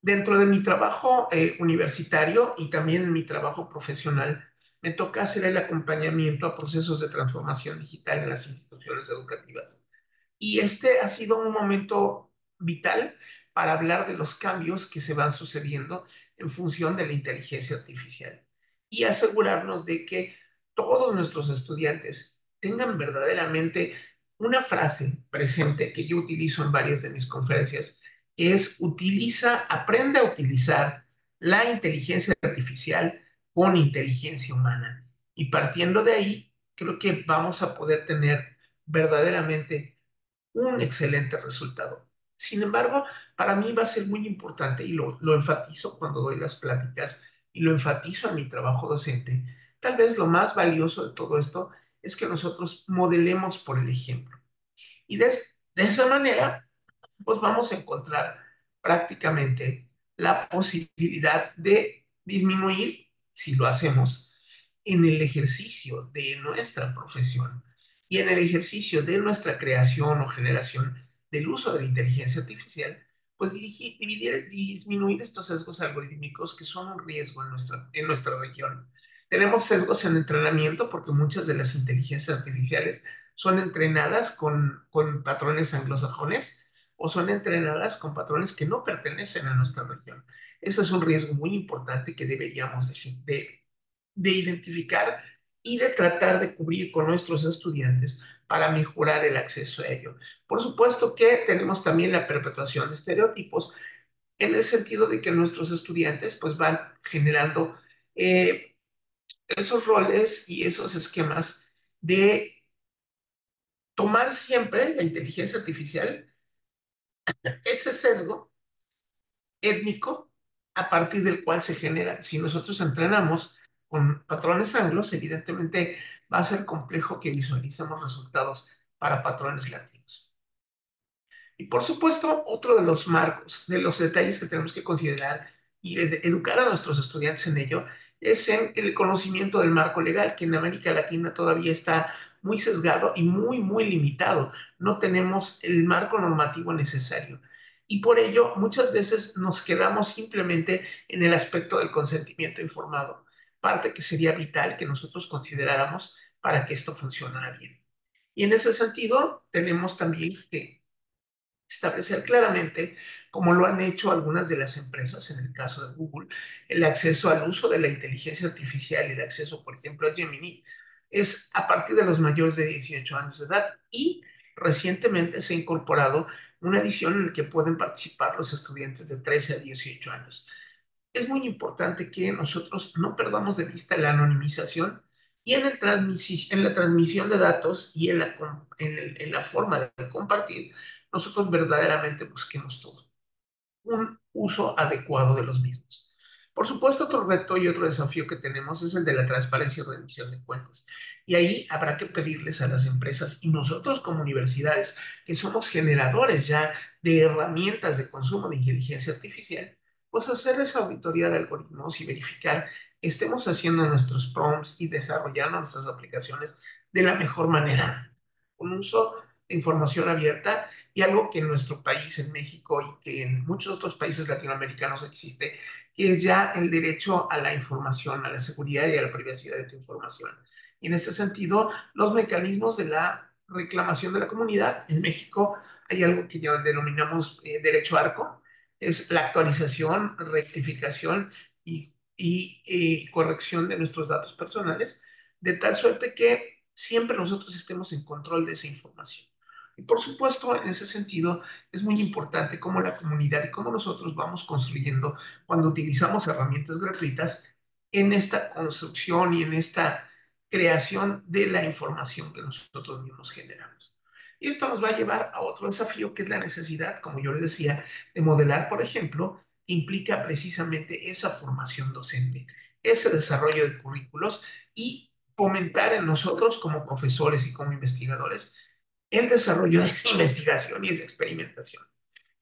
dentro de mi trabajo eh, universitario y también en mi trabajo profesional, me toca hacer el acompañamiento a procesos de transformación digital en las instituciones educativas. Y este ha sido un momento vital para hablar de los cambios que se van sucediendo en función de la inteligencia artificial y asegurarnos de que todos nuestros estudiantes tengan verdaderamente una frase presente que yo utilizo en varias de mis conferencias, es utiliza, aprende a utilizar la inteligencia artificial con inteligencia humana. Y partiendo de ahí, creo que vamos a poder tener verdaderamente un excelente resultado. Sin embargo, para mí va a ser muy importante y lo, lo enfatizo cuando doy las pláticas y lo enfatizo en mi trabajo docente. Tal vez lo más valioso de todo esto es que nosotros modelemos por el ejemplo. Y de, de esa manera, pues vamos a encontrar prácticamente la posibilidad de disminuir, si lo hacemos, en el ejercicio de nuestra profesión y en el ejercicio de nuestra creación o generación del uso de la inteligencia artificial, pues dirigir, dividir, disminuir estos sesgos algorítmicos que son un riesgo en nuestra, en nuestra región. Tenemos sesgos en entrenamiento porque muchas de las inteligencias artificiales son entrenadas con, con patrones anglosajones o son entrenadas con patrones que no pertenecen a nuestra región. Ese es un riesgo muy importante que deberíamos de, de, de identificar y de tratar de cubrir con nuestros estudiantes para mejorar el acceso a ello. Por supuesto que tenemos también la perpetuación de estereotipos en el sentido de que nuestros estudiantes pues van generando eh, esos roles y esos esquemas de tomar siempre la inteligencia artificial, ese sesgo étnico a partir del cual se genera. Si nosotros entrenamos con patrones anglos, evidentemente va a ser complejo que visualicemos resultados para patrones latinos. Y por supuesto, otro de los marcos, de los detalles que tenemos que considerar y educar a nuestros estudiantes en ello, es en el conocimiento del marco legal, que en América Latina todavía está muy sesgado y muy, muy limitado. No tenemos el marco normativo necesario. Y por ello, muchas veces nos quedamos simplemente en el aspecto del consentimiento informado parte que sería vital que nosotros consideráramos para que esto funcionara bien. Y en ese sentido, tenemos también que establecer claramente, como lo han hecho algunas de las empresas, en el caso de Google, el acceso al uso de la inteligencia artificial, el acceso, por ejemplo, a Gemini, es a partir de los mayores de 18 años de edad y recientemente se ha incorporado una edición en la que pueden participar los estudiantes de 13 a 18 años es muy importante que nosotros no perdamos de vista la anonimización y en, el en la transmisión de datos y en la, en, en la forma de compartir, nosotros verdaderamente busquemos todo. Un uso adecuado de los mismos. Por supuesto, otro reto y otro desafío que tenemos es el de la transparencia y rendición de cuentas. Y ahí habrá que pedirles a las empresas y nosotros como universidades, que somos generadores ya de herramientas de consumo de inteligencia artificial, pues hacer esa auditoría de algoritmos y verificar que estemos haciendo nuestros prompts y desarrollando nuestras aplicaciones de la mejor manera, con uso de información abierta y algo que en nuestro país, en México y que en muchos otros países latinoamericanos existe, que es ya el derecho a la información, a la seguridad y a la privacidad de tu información. Y en ese sentido, los mecanismos de la reclamación de la comunidad, en México hay algo que denominamos eh, derecho arco, es la actualización, rectificación y, y, corrección de nuestros datos personales, de tal suerte que siempre nosotros estemos en control de esa información. Y por supuesto, en ese sentido, es muy importante cómo la comunidad y cómo nosotros vamos construyendo cuando utilizamos herramientas gratuitas en esta construcción y en esta creación de la información que nosotros mismos generamos. Y esto nos va a llevar a otro desafío que es la necesidad, como yo les decía, de modelar, por ejemplo, implica precisamente esa formación docente, ese desarrollo de currículos y fomentar en nosotros como profesores y como investigadores el desarrollo de esa investigación y esa experimentación.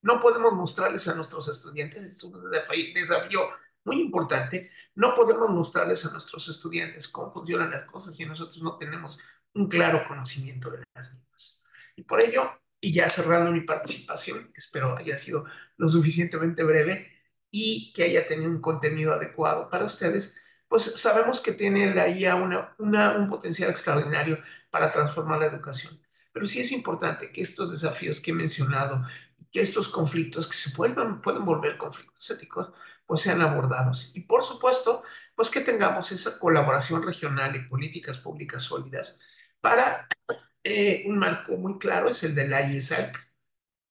No podemos mostrarles a nuestros estudiantes, es un desafío muy importante, no podemos mostrarles a nuestros estudiantes cómo funcionan las cosas si nosotros no tenemos un claro conocimiento de las mismas. Y por ello, y ya cerrando mi participación, espero haya sido lo suficientemente breve y que haya tenido un contenido adecuado para ustedes, pues sabemos que tiene la IA una, un potencial extraordinario para transformar la educación. Pero sí es importante que estos desafíos que he mencionado, que estos conflictos que se vuelvan, pueden volver conflictos éticos, pues sean abordados. Y por supuesto, pues que tengamos esa colaboración regional y políticas públicas sólidas para eh, un marco muy claro es el de la IESAC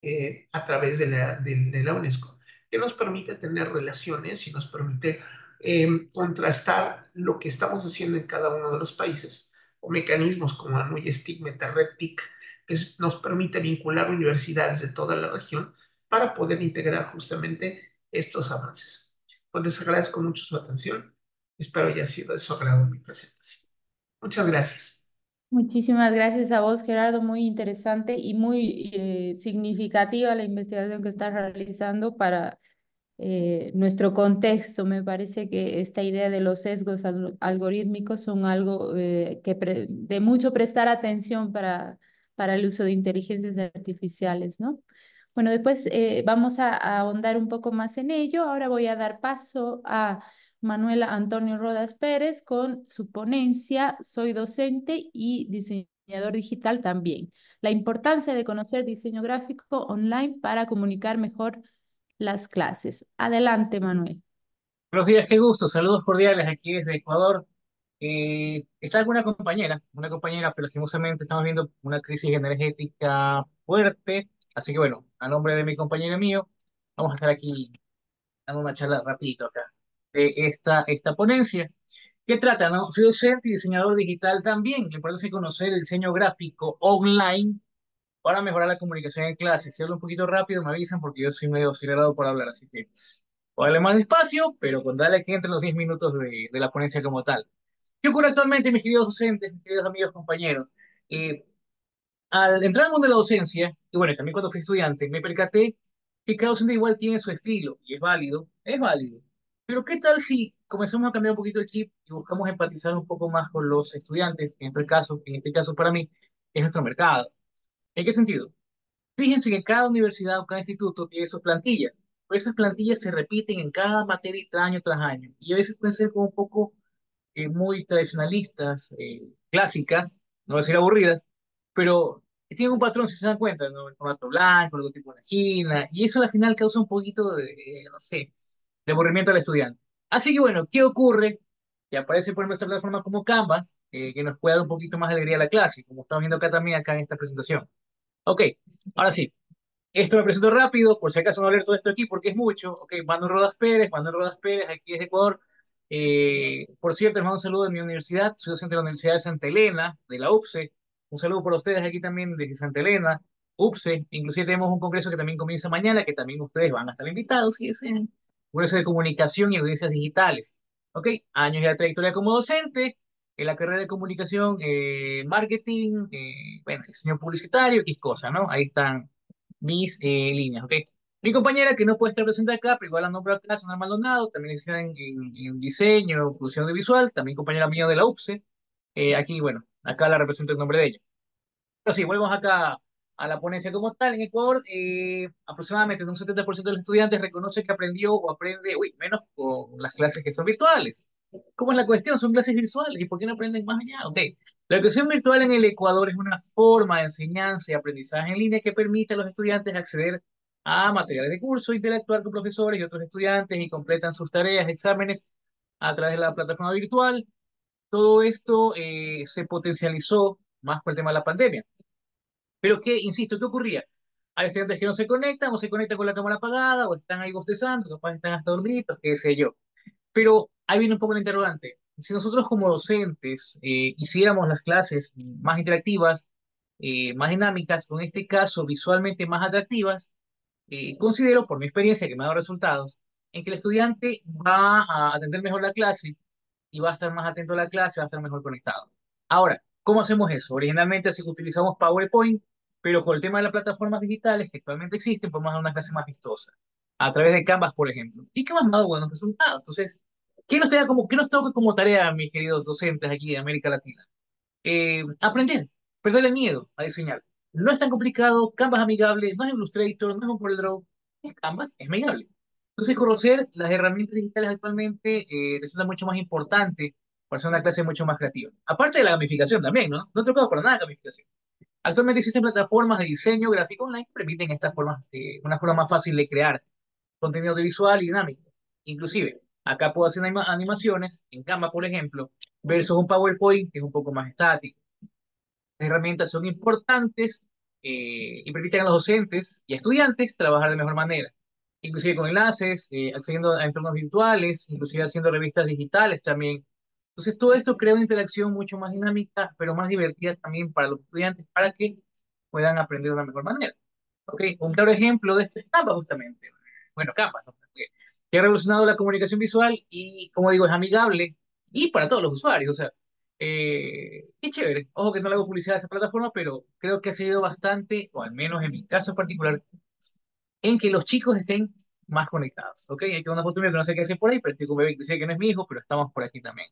eh, a través de la, de, UNESCO, que nos permite tener relaciones y nos permite em, contrastar lo que estamos haciendo en cada uno de los países, o mecanismos como ANUY, STIC, MetaRedTIC, que nos permite vincular universidades de toda la región para poder integrar justamente estos avances. Pues les agradezco mucho su atención. Espero haya sido de su agrado mi presentación. Muchas gracias. Muchísimas gracias a vos, Gerardo. Muy interesante y muy eh, significativa la investigación que estás realizando para eh, nuestro contexto. Me parece que esta idea de los sesgos algorítmicos son algo eh, que de mucho prestar atención para, para el uso de inteligencias artificiales, ¿no? Bueno, después eh, vamos a, ahondar un poco más en ello. Ahora voy a dar paso a Manuela Antonio Rodas Pérez con su ponencia Soy docente y diseñador digital también. La importancia de conocer diseño gráfico online para comunicar mejor las clases. Adelante, Manuel. Buenos días, qué gusto. Saludos cordiales aquí desde Ecuador. Eh, está alguna compañera, una compañera, pero lastimosamente estamos viendo una crisis energética fuerte. Así que bueno, a nombre de mi compañero mío, vamos a estar aquí dando una charla rapidito acá de esta, esta ponencia. ¿Qué trata, no? Soy docente y diseñador digital también. Importancia de conocer el diseño gráfico online para mejorar la comunicación en clase. Si hablo un poquito rápido, me avisan porque yo soy medio acelerado por hablar, así que voy a hablar más despacio, pero con darle que entre los 10 minutos de, de, la ponencia como tal. ¿Qué ocurre actualmente, mis queridos docentes, mis queridos amigos, compañeros? Eh, al entrar al mundo de la docencia, y bueno, también cuando fui estudiante, me percaté que cada docente igual tiene su estilo, y es válido, es válido. Pero ¿qué tal si comenzamos a cambiar un poquito el chip y buscamos empatizar un poco más con los estudiantes, en este caso, en este caso para mí, es nuestro mercado? ¿En qué sentido? Fíjense que cada universidad o cada instituto tiene sus plantillas, pero esas plantillas se repiten en cada materia año tras año, y a veces pueden ser como un poco eh, muy tradicionalistas, eh, clásicas, no voy a decir aburridas, pero tienen un patrón, si se dan cuenta, ¿no? El formato blanco, el tipo de gina, y eso al final causa un poquito de, no sé, de aburrimiento al estudiante. Así que bueno, ¿qué ocurre? Que aparece por nuestra plataforma como Canvas, eh, que nos puede dar un poquito más de alegría a la clase, como estamos viendo acá también, acá en esta presentación. Ok, ahora sí. Esto me presento rápido, por si acaso no leer todo esto aquí, porque es mucho. Ok, Manuel Rodas Pérez, Manuel Rodas Pérez, aquí desde Ecuador. Eh, por cierto, les un saludo de mi universidad. Soy docente de la Universidad de Santa Elena, de la UPSE. Un saludo por ustedes aquí también desde Santa Elena, UPSE. Inclusive tenemos un congreso que también comienza mañana, que también ustedes van a estar invitados, si desean. Congreso de Comunicación y Audiencias Digitales. Ok, años de trayectoria como docente, en la carrera de comunicación, eh, marketing, eh, bueno, diseño publicitario, X cosa, ¿no? Ahí están mis eh, líneas, ¿ok? Mi compañera, que no puede estar presente acá, pero igual la nombro acá, Sandra Maldonado, también está en, en, diseño, producción audiovisual, también compañera mía de la UPSE. aquí, bueno, acá la represento en nombre de ella. Pero sí, volvemos acá a la ponencia como tal. En Ecuador, aproximadamente un 70% de los estudiantes reconoce que aprendió o aprende, uy, menos con las clases que son virtuales. ¿Cómo es la cuestión? Son clases virtuales. ¿Y por qué no aprenden más allá? Ok. La educación virtual en el Ecuador es una forma de enseñanza y aprendizaje en línea que permite a los estudiantes acceder a materiales de curso, interactuar con profesores y otros estudiantes y completan sus tareas, exámenes a través de la plataforma virtual. Todo esto eh, se potencializó más por el tema de la pandemia. Pero que, insisto, ¿qué ocurría? Hay estudiantes que no se conectan o se conectan con la cámara apagada o están ahí bostezando, capaz están hasta dormidos, qué sé yo. Pero ahí viene un poco la interrogante. Si nosotros como docentes eh, hiciéramos las clases más interactivas, eh, más dinámicas, o en este caso visualmente más atractivas, eh, considero, por mi experiencia que me ha dado resultados, en que el estudiante va a atender mejor la clase y va a estar más atento a la clase, va a estar mejor conectado. Ahora, ¿cómo hacemos eso? Originalmente así utilizamos PowerPoint, pero con el tema de las plataformas digitales que actualmente existen, podemos dar una clase más vistosa, a través de Canvas, por ejemplo. ¿Y qué más me ha dado buenos resultados? Entonces, ¿Qué nos, como, ¿Qué nos toca como tarea, mis queridos docentes aquí de América Latina? Eh, aprender, perder el miedo a diseñar. No es tan complicado, Canvas amigable, no es Illustrator, no es un CorelDRAW, es Canvas, es amigable. Entonces, conocer las herramientas digitales actualmente eh, resulta mucho más importante para hacer una clase mucho más creativa. Aparte de la gamificación también, ¿no? No he tocado para nada gamificación. Actualmente existen plataformas de diseño gráfico online que permiten estas formas, eh, una forma más fácil de crear contenido audiovisual y dinámico. Inclusive, Acá puedo hacer animaciones en Canva, por ejemplo, versus un PowerPoint que es un poco más estático. Herramientas son importantes eh, y permiten a los docentes y estudiantes trabajar de mejor manera, inclusive con enlaces, eh, accediendo a entornos virtuales, inclusive haciendo revistas digitales también. Entonces, todo esto crea una interacción mucho más dinámica, pero más divertida también para los estudiantes, para que puedan aprender de una mejor manera. ¿Ok? Un claro ejemplo de esto es Canva, justamente. Bueno, Canva, ¿no? que ha revolucionado la comunicación visual y, como digo, es amigable y para todos los usuarios. O sea, eh, qué chévere. Ojo que no le hago publicidad a esa plataforma, pero creo que ha servido bastante, o al menos en mi caso particular, en que los chicos estén más conectados. ¿Ok? Hay que una mía que no sé qué hace por ahí, pero estoy con bebé que que no es mi hijo, pero estamos por aquí también.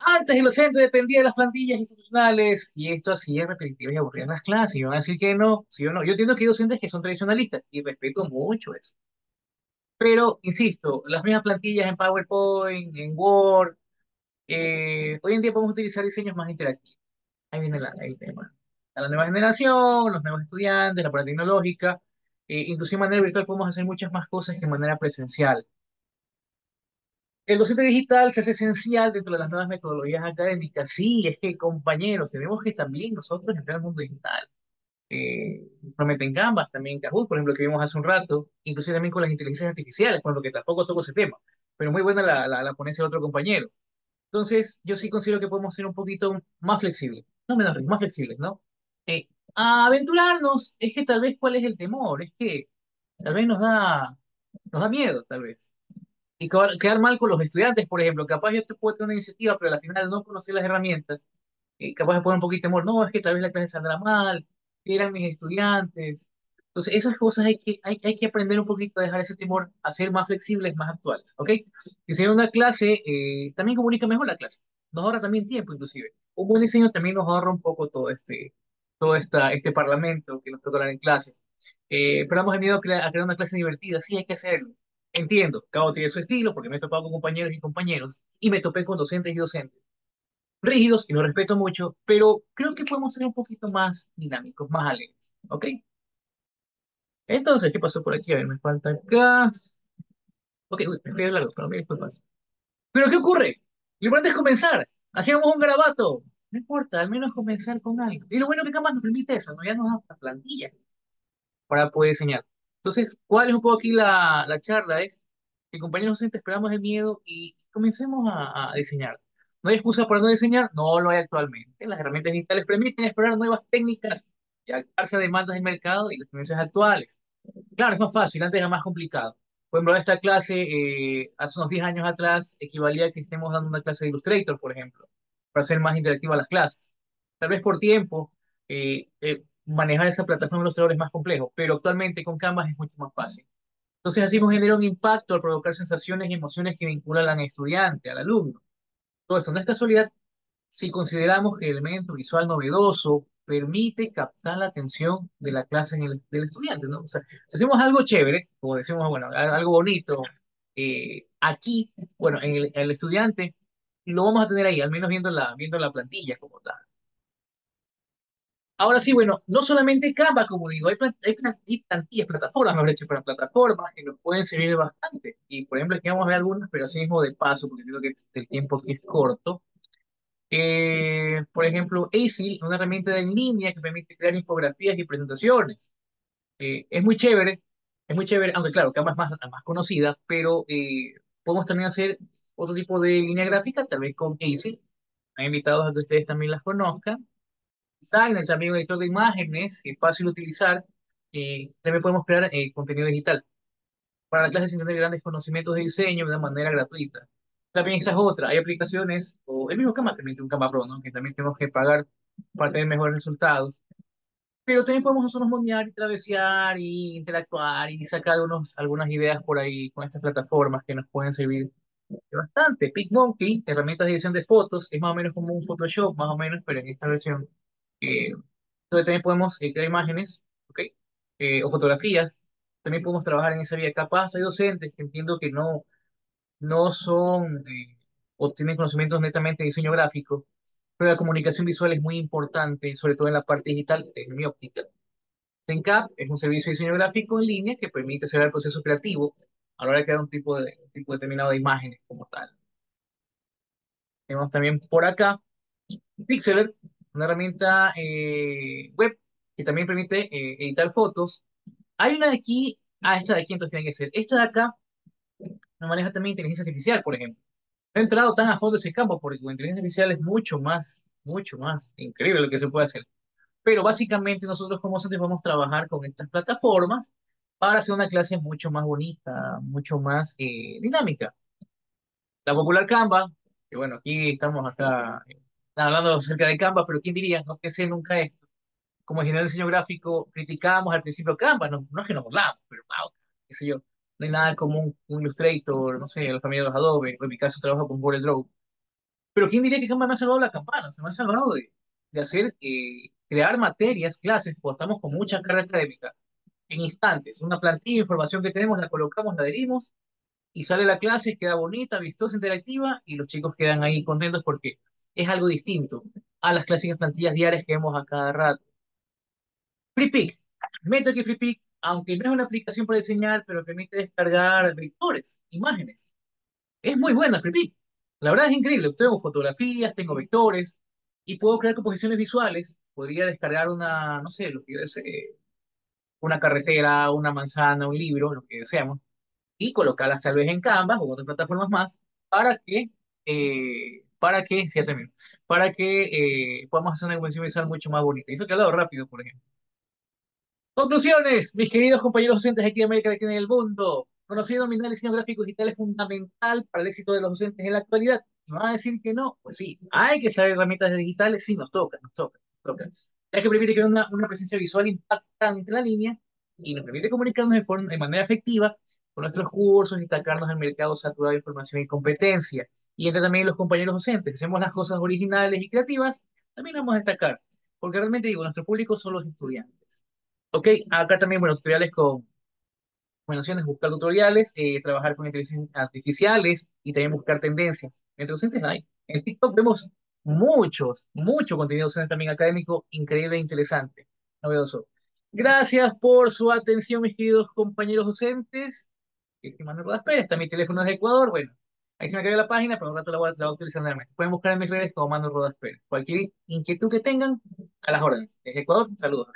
Antes el docente dependía de las plantillas institucionales y esto hacía repetitivas y aburridas las clases. Y van a decir que no, sí o no. Yo entiendo que hay docentes que son tradicionalistas y respeto mucho eso. Pero, insisto, las mismas plantillas en PowerPoint, en Word, eh, hoy en día podemos utilizar diseños más interactivos. Ahí viene la, el tema. A la nueva generación, los nuevos estudiantes, la parte tecnológica, eh, inclusive de manera virtual podemos hacer muchas más cosas que de manera presencial. El docente digital se hace esencial dentro de las nuevas metodologías académicas. Sí, es que compañeros, tenemos que también nosotros entrar al mundo digital. Eh, prometen Canvas, también Kahoot, por ejemplo, que vimos hace un rato, inclusive también con las inteligencias artificiales, con lo que tampoco toco ese tema, pero muy buena la, la, la ponencia de otro compañero. Entonces, yo sí considero que podemos ser un poquito más flexibles, no menos, más flexibles, ¿no? Eh, a aventurarnos, es que tal vez cuál es el temor, es que tal vez nos da, nos da miedo, tal vez y quedar mal con los estudiantes, por ejemplo. Capaz yo te puedo tener una iniciativa, pero al final no conocer las herramientas, y capaz de poner un poquito de temor. No, es que tal vez la clase saldrá mal, eran mis estudiantes. Entonces, esas cosas hay que, hay, hay que aprender un poquito a dejar ese temor, a ser más flexibles, más actuales, ¿ok? Diseñar una clase eh, también comunica mejor la clase. Nos ahorra también tiempo, inclusive. Un buen diseño también nos ahorra un poco todo este, todo esta, este parlamento que nos toca hablar en clases. Eh, pero hemos venido a, crear, a crear una clase divertida, sí hay que hacerlo Entiendo, cada uno tiene su estilo, porque me he topado con compañeros y compañeros, y me topé con docentes y docentes rígidos, y los respeto mucho, pero creo que podemos ser un poquito más dinámicos, más alegres, ¿ok? Entonces, ¿qué pasó por aquí? A ver, me falta acá. Ok, uy, me fui largo, pero me disculpas. ¿Pero qué ocurre? Lo importante es comenzar. Hacíamos un garabato. No importa, al menos comenzar con algo. Y lo bueno que Canvas nos permite eso, ¿no? Ya nos da plantillas para poder diseñar. Entonces, ¿cuál es un poco aquí la, la charla? Es que compañeros docentes esperamos el miedo y comencemos a, a, diseñar. ¿No hay excusa para no diseñar? No lo hay actualmente. Las herramientas digitales permiten explorar nuevas técnicas y adaptarse a demandas del mercado y las tendencias actuales. Claro, es más fácil, antes era más complicado. Por ejemplo, esta clase, eh, hace unos 10 años atrás, equivalía a que estemos dando una clase de Illustrator, por ejemplo, para hacer más interactiva las clases. Tal vez por tiempo, eh, eh, manejar esa plataforma ilustrador es más complejo, pero actualmente con Canvas es mucho más fácil. Entonces así hemos generado un impacto al provocar sensaciones y emociones que vinculan al estudiante, al alumno. Todo esto no es casualidad si consideramos que el elemento visual novedoso permite captar la atención de la clase en el, del estudiante, ¿no? O sea, si hacemos algo chévere, como decimos, bueno, algo bonito, eh, aquí, bueno, en el, el, estudiante, lo vamos a tener ahí, al menos viendo la, viendo la plantilla como tal. Ahora sí, bueno, no solamente Canva, como digo, hay, hay, hay plantillas, plataformas, mejor dicho, para plataformas que nos pueden servir bastante. Y por ejemplo, aquí vamos a ver algunas, pero así mismo de paso, porque creo que el tiempo aquí es corto. Eh, por ejemplo, ACIL, una herramienta en línea que permite crear infografías y presentaciones. Eh, es muy chévere, es muy chévere, aunque claro, Canva es más, más conocida, pero eh, podemos también hacer otro tipo de línea gráfica, tal vez con ACIL. Han invitado a que ustedes también las conozcan. Designer, también un editor de imágenes, es fácil de utilizar. Eh, también podemos crear eh, contenido digital para la clase sin tener grandes conocimientos de diseño de una manera gratuita. También esa es otra. Hay aplicaciones, o el mismo Canva también tiene un Canva Pro, ¿no? que también tenemos que pagar para tener mejores resultados. Pero también podemos nosotros monear y travesear y interactuar y sacar unos, algunas ideas por ahí con estas plataformas que nos pueden servir bastante. PicMonkey, herramientas de edición de fotos, es más o menos como un Photoshop, más o menos, pero en esta versión eh, entonces también podemos eh, crear imágenes, ¿ok? Eh, o fotografías. También podemos trabajar en esa vía. Capaz hay docentes que entiendo que no, no son o tienen conocimientos netamente de diseño gráfico, pero la comunicación visual es muy importante, sobre todo en la parte digital, en mi óptica. ZenCap es un servicio de diseño gráfico en línea que permite acelerar el proceso creativo a la hora de crear un tipo, de, tipo determinado de imágenes como tal. Tenemos también por acá Pixeler, una herramienta eh, web que también permite eh, editar fotos. Hay una de aquí, ah, esta de aquí entonces tiene que ser. Esta de acá no maneja también inteligencia artificial, por ejemplo. No he entrado tan a fondo ese campo porque con inteligencia artificial es mucho más, mucho más increíble lo que se puede hacer. Pero básicamente nosotros como docentes vamos a trabajar con estas plataformas para hacer una clase mucho más bonita, mucho más eh, dinámica. La popular Canva, que bueno, aquí estamos acá eh, hablando acerca de Canva, pero ¿quién diría? No pensé nunca esto. Como ingeniero de diseño gráfico, criticábamos al principio Canva, no, no es que nos burlamos, pero wow, qué sé yo, no hay nada como un, Illustrator, no sé, la familia de los Adobe, o en mi caso trabajo con Draw. Pero ¿quién diría que Canva me ha salvado la campana? Se me ha salvado de, hacer, eh, crear materias, clases, pues estamos con mucha carga académica, en instantes, una plantilla información que tenemos, la colocamos, la adherimos, y sale la clase, queda bonita, vistosa, interactiva, y los chicos quedan ahí contentos porque es algo distinto a las clásicas plantillas diarias que vemos a cada rato. FreePic. Meto aquí FreePic, aunque no es una aplicación para diseñar, pero permite descargar vectores, imágenes. Es muy buena FreePic. La verdad es increíble. Tengo fotografías, tengo vectores, y puedo crear composiciones visuales. Podría descargar una, no sé, lo que es, eh, una carretera, una manzana, un libro, lo que deseamos, y colocarlas tal vez en Canva o otras plataformas más para que, eh, para que, sí, termino, para que eh, podamos hacer una composición visual mucho más bonita. Eso que ha hablado rápido, por ejemplo. Conclusiones, mis queridos compañeros docentes aquí de América Latina y el mundo. Conocer dominar el diseño gráfico digital es fundamental para el éxito de los docentes en la actualidad. ¿Y van a decir que no? Pues sí, hay que saber herramientas digitales, sí, nos toca, nos toca, nos toca. Es que permite crear una, una presencia visual impactante en la línea y nos permite comunicarnos de, forma, de manera efectiva con nuestros cursos y destacarnos en el mercado saturado de información y competencia. Y entre también los compañeros docentes, hacemos las cosas originales y creativas, también vamos a destacar, porque realmente digo, nuestro público son los estudiantes. Ok, acá también, bueno, tutoriales con recomendaciones, buscar tutoriales, eh, trabajar con inteligencias artificiales y también buscar tendencias. Entre docentes hay. En TikTok vemos muchos, mucho contenido también académico, increíble e interesante, novedoso. Gracias por su atención, mis queridos compañeros docentes. Este Manuel Rodas Pérez, está mi teléfono de Ecuador, bueno, ahí se me cayó la página, pero un rato la voy, la voy a utilizar nuevamente. Pueden buscar en mis redes como Manuel Rodas Pérez. Cualquier inquietud que tengan, a las órdenes. Desde Ecuador, saludos.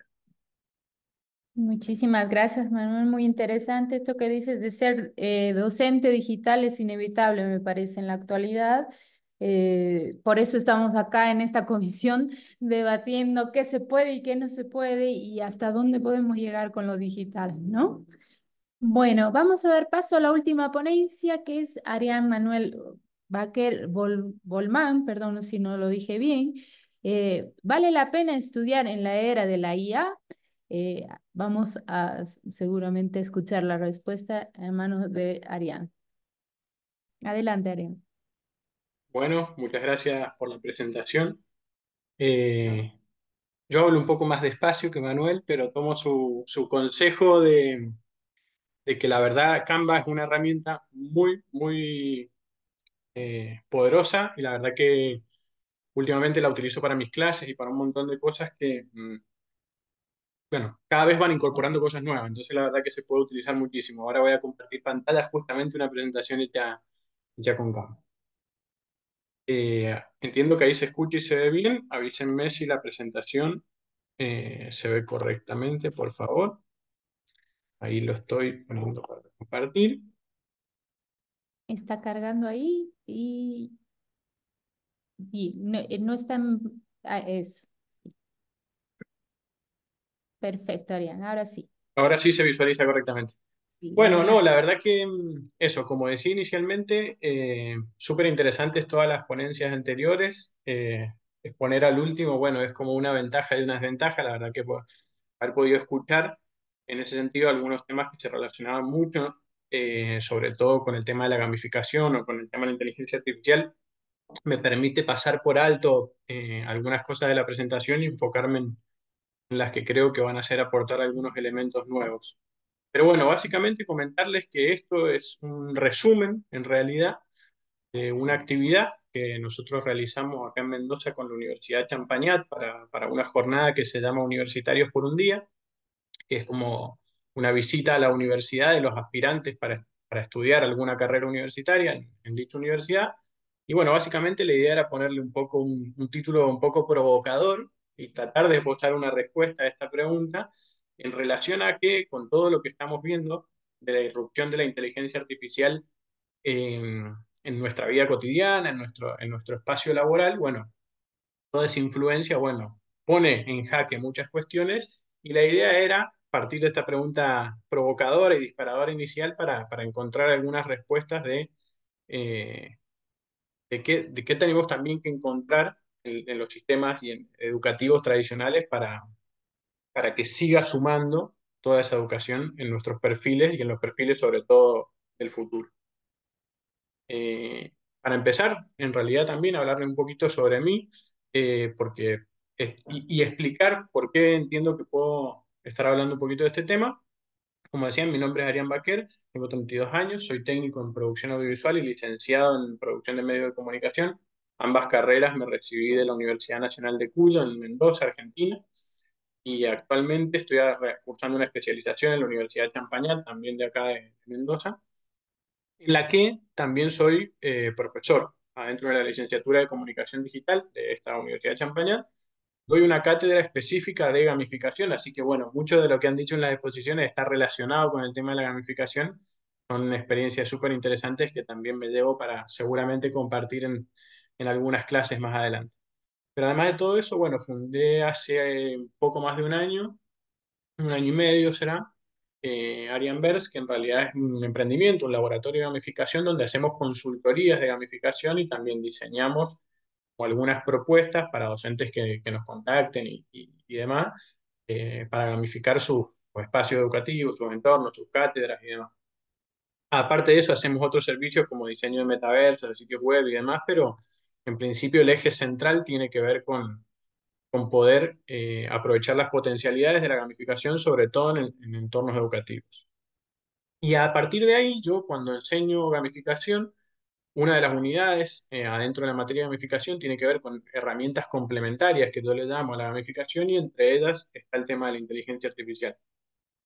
Muchísimas gracias, Manuel. Muy interesante esto que dices de ser eh, docente digital es inevitable, me parece, en la actualidad. Eh, por eso estamos acá en esta comisión debatiendo qué se puede y qué no se puede y hasta dónde podemos llegar con lo digital, ¿no? Bueno, vamos a dar paso a la última ponencia que es Arián Manuel Baquer Bolman, perdón si no lo dije bien. Eh, ¿Vale la pena estudiar en la era de la IA? Eh, vamos a seguramente escuchar la respuesta en manos de Arián. Adelante, Arián. Bueno, muchas gracias por la presentación. Eh, yo hablo un poco más despacio que Manuel, pero tomo su, su consejo de, de, que la verdad Canva es una herramienta muy, muy eh, poderosa y la verdad que últimamente la utilizo para mis clases y para un montón de cosas que, mm, bueno, cada vez van incorporando cosas nuevas, entonces la verdad que se puede utilizar muchísimo. Ahora voy a compartir pantalla, justamente una presentación hecha, hecha con Canva. Eh, entiendo que ahí se escucha y se ve bien. Avísenme si la presentación eh, se ve correctamente, por favor. Ahí lo estoy poniendo para compartir. Está cargando ahí y, y no, eh, no está. Ah, es. Perfecto, Arián, ahora sí. Ahora sí se visualiza correctamente. Bueno, no, la verdad que mm, eso, como decía inicialmente, eh, súper interesantes todas las ponencias anteriores. Eh, exponer al último, bueno, es como una ventaja y una desventaja. La verdad que por haber podido escuchar en ese sentido algunos temas que se relacionaban mucho, eh, sobre todo con el tema de la gamificación o con el tema de la inteligencia artificial, me permite pasar por alto algunas cosas de la presentación y enfocarme en, en las que creo que van a ser aportar algunos elementos nuevos. Pero bueno, básicamente comentarles que esto es un resumen, en realidad, de una actividad que nosotros realizamos acá en Mendoza con la Universidad Champañat para, para una jornada que se llama Universitarios por un Día, que es como una visita a la universidad de los aspirantes para, para estudiar alguna carrera universitaria en, dicha universidad. Y bueno, básicamente la idea era ponerle un poco un título un poco provocador y tratar de esbozar una respuesta a esta pregunta en relación a que con todo lo que estamos viendo de la irrupción de la inteligencia artificial en, nuestra vida cotidiana, en nuestro, en nuestro espacio laboral, bueno, toda esa influencia, bueno, pone en jaque muchas cuestiones y la idea era partir de esta pregunta provocadora y disparadora inicial para, para encontrar algunas respuestas de, eh, de, qué, de qué tenemos también que encontrar en, los sistemas y en, educativos tradicionales para, para que siga sumando toda esa educación en nuestros perfiles y en los perfiles sobre todo del futuro. Eh, para empezar, en realidad también hablarle un poquito sobre mí, eh, porque, y, y, explicar por qué entiendo que puedo estar hablando un poquito de este tema. Como decían, mi nombre es Arián Baquer, tengo 32 años, soy técnico en producción audiovisual y licenciado en producción de medios de comunicación. Ambas carreras me recibí de la Universidad Nacional de Cuyo en Mendoza, Argentina y actualmente estoy cursando una especialización en la Universidad de Champañat, también de acá de Mendoza, en la que también soy eh, profesor adentro de la licenciatura de Comunicación Digital de esta Universidad de Champañat. Doy una cátedra específica de gamificación, así que bueno, mucho de lo que han dicho en las exposiciones está relacionado con el tema de la gamificación. Son experiencias súper interesantes que también me llevo para seguramente compartir en, en algunas clases más adelante. Pero además de todo eso, bueno, fundé hace poco más de un año, un año y medio será, eh, Arianverse, que en realidad es un emprendimiento, un laboratorio de gamificación donde hacemos consultorías de gamificación y también diseñamos algunas propuestas para docentes que, que nos contacten y, y, demás, eh, para gamificar sus espacios educativos, sus entornos, sus cátedras y demás. Aparte de eso, hacemos otros servicios como diseño de metaversos, de sitios web y demás, pero en principio el eje central tiene que ver con, con poder eh, aprovechar las potencialidades de la gamificación, sobre todo en, en, entornos educativos. Y a partir de ahí, yo cuando enseño gamificación, una de las unidades eh, adentro de la materia de gamificación tiene que ver con herramientas complementarias que yo le llamo a la gamificación y entre ellas está el tema de la inteligencia artificial.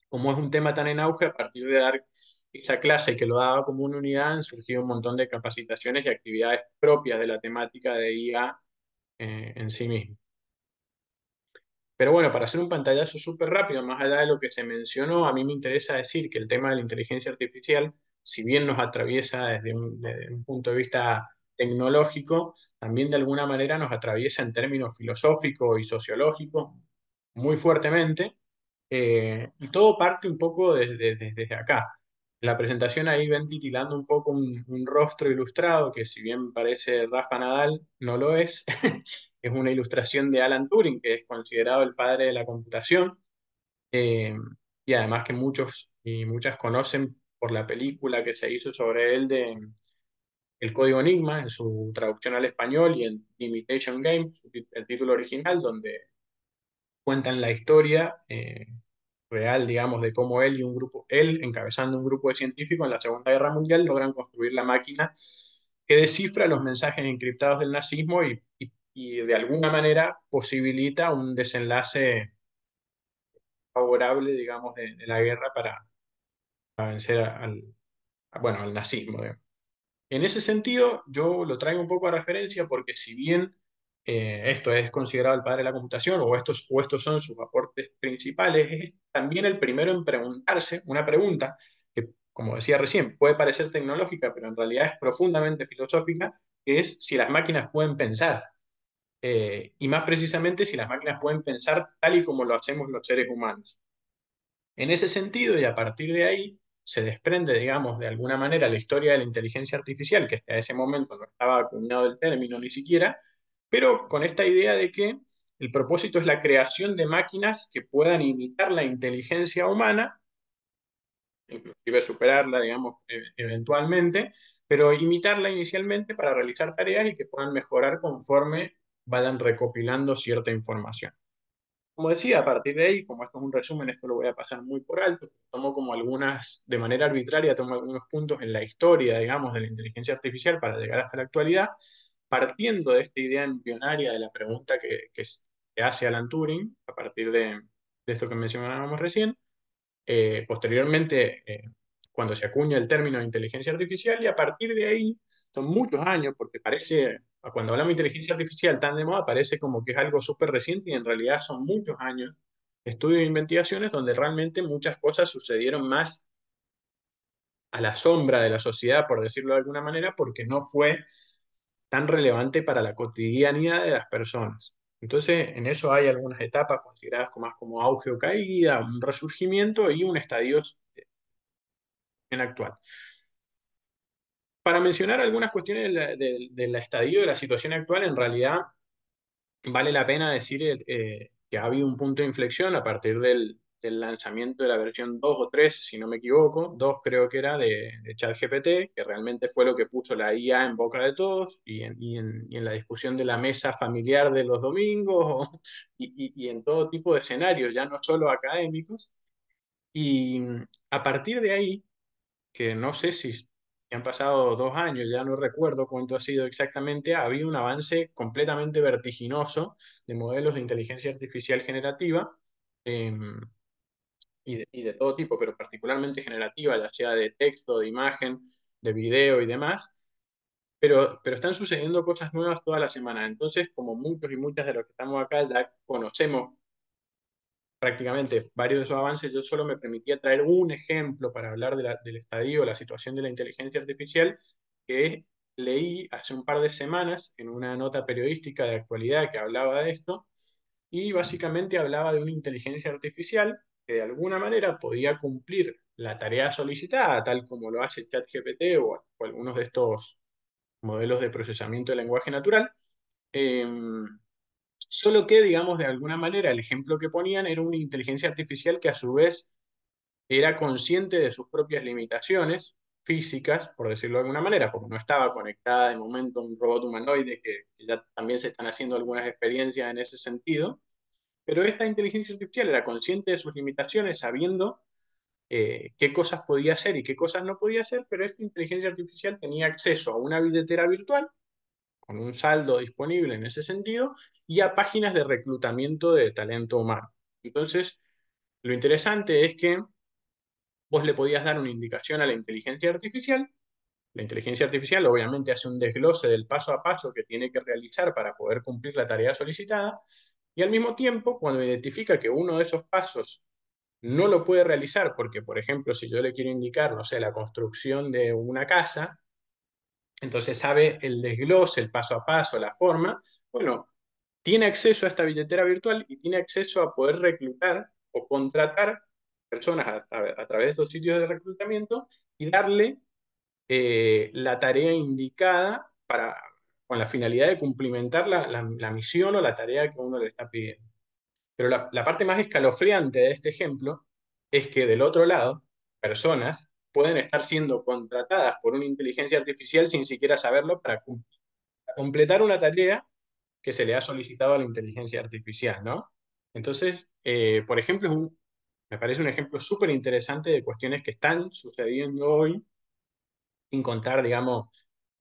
Como es un tema tan en auge, a partir de dar esa clase que lo daba como una unidad, han surgido un montón de capacitaciones y actividades propias de la temática de IA eh, en sí mismo. Pero bueno, para hacer un pantallazo súper rápido, más allá de lo que se mencionó, a mí me interesa decir que el tema de la inteligencia artificial, si bien nos atraviesa desde un, punto de vista tecnológico, también de alguna manera nos atraviesa en términos filosóficos y sociológicos muy fuertemente, eh, y todo parte un poco desde, desde acá la presentación ahí ven titilando un poco un, un, rostro ilustrado, que si bien parece Rafa Nadal, no lo es. es una ilustración de Alan Turing, que es considerado el padre de la computación, eh, y además que muchos y muchas conocen por la película que se hizo sobre él de El Código Enigma, en su traducción al español, y en Imitation Game, el título original, donde cuentan la historia. Eh, real, digamos, de cómo él y un grupo, él encabezando un grupo de científicos en la Segunda Guerra Mundial logran construir la máquina que descifra los mensajes encriptados del nazismo y, y, de alguna manera posibilita un desenlace favorable, digamos, de, la guerra para, vencer al, bueno, al nazismo. En ese sentido, yo lo traigo un poco a referencia porque si bien eh, esto es considerado el padre de la computación o estos, o estos son sus aportes principales, es también el primero en preguntarse una pregunta que, como decía recién, puede parecer tecnológica, pero en realidad es profundamente filosófica, que es si las máquinas pueden pensar. Eh, y más precisamente si las máquinas pueden pensar tal y como lo hacemos los seres humanos. En ese sentido, y a partir de ahí, se desprende, digamos, de alguna manera la historia de la inteligencia artificial, que hasta ese momento no estaba acuñado el término ni siquiera, pero con esta idea de que el propósito es la creación de máquinas que puedan imitar la inteligencia humana, inclusive superarla, digamos, e eventualmente, pero imitarla inicialmente para realizar tareas y que puedan mejorar conforme vayan recopilando cierta información. Como decía, a partir de ahí, como esto es un resumen, esto lo voy a pasar muy por alto, tomo como algunas, de manera arbitraria, tomo algunos puntos en la historia, digamos, de la inteligencia artificial para llegar hasta la actualidad, partiendo de esta idea embrionaria de la pregunta que, que se hace Alan Turing, a partir de, de esto que mencionábamos recién, eh, posteriormente, eh, cuando se acuña el término de inteligencia artificial, y a partir de ahí, son muchos años, porque parece, cuando hablamos de inteligencia artificial tan de moda, parece como que es algo súper reciente, y en realidad son muchos años estudios e investigaciones donde realmente muchas cosas sucedieron más a la sombra de la sociedad, por decirlo de alguna manera, porque no fue tan relevante para la cotidianidad de las personas. Entonces, en eso hay algunas etapas consideradas más como auge o caída, un resurgimiento y un estadio en actual. Para mencionar algunas cuestiones del estadio de la situación actual, en realidad vale la pena decir eh, que ha habido un punto de inflexión a partir del, lanzamiento de la versión 2 o 3, si no me equivoco, 2 creo que era de, de ChatGPT, que realmente fue lo que puso la IA en boca de todos y en, la discusión de la mesa familiar de los domingos y, en todo tipo de escenarios, ya no solo académicos. Y a partir de ahí, que no sé si han pasado dos años, ya no recuerdo cuánto ha sido exactamente, ha habido un avance completamente vertiginoso de modelos de inteligencia artificial generativa em, y, de, y, de, todo tipo, pero particularmente generativa, ya sea de texto, de imagen, de video y demás. Pero, pero están sucediendo cosas nuevas toda la semana. Entonces, como muchos y muchas de los que estamos acá ya conocemos prácticamente varios de esos avances, yo solo me permitía traer un ejemplo para hablar del estadio, la situación de la inteligencia artificial, que leí hace un par de semanas en una nota periodística de actualidad que hablaba de esto, y básicamente hablaba de una inteligencia artificial que de alguna manera podía cumplir la tarea solicitada, tal como lo hace ChatGPT o, o algunos de estos modelos de procesamiento de lenguaje natural, eh, Solo que, digamos, de alguna manera, el ejemplo que ponían era una inteligencia artificial que a su vez era consciente de sus propias limitaciones físicas, por decirlo de alguna manera, porque no estaba conectada de momento a un robot humanoide, que, ya también se están haciendo algunas experiencias en ese sentido, pero esta inteligencia artificial era consciente de sus limitaciones, sabiendo eh, qué cosas podía hacer y qué cosas no podía hacer, pero esta inteligencia artificial tenía acceso a una billetera virtual con un saldo disponible en ese sentido, y a páginas de reclutamiento de talento humano. Entonces, lo interesante es que vos le podías dar una indicación a la inteligencia artificial. La inteligencia artificial obviamente hace un desglose del paso a paso que tiene que realizar para poder cumplir la tarea solicitada y al mismo tiempo, cuando identifica que uno de esos pasos no lo puede realizar porque, por ejemplo, si yo le quiero indicar, no sé, la construcción de una casa, entonces sabe el desglose, el paso a paso, la forma, bueno, tiene acceso a esta billetera virtual y tiene acceso a poder reclutar o contratar personas a, través de estos sitios de reclutamiento y darle eh, la tarea indicada para, con la finalidad de cumplimentar la, misión o la tarea que uno le está pidiendo. Pero la, la parte más escalofriante de este ejemplo es que del otro lado, personas pueden estar siendo contratadas por una inteligencia artificial sin siquiera saberlo para, completar una tarea que se le ha solicitado a la inteligencia artificial, ¿no? Entonces, eh, por ejemplo, me parece un ejemplo súper interesante de cuestiones que están sucediendo hoy, sin contar, digamos,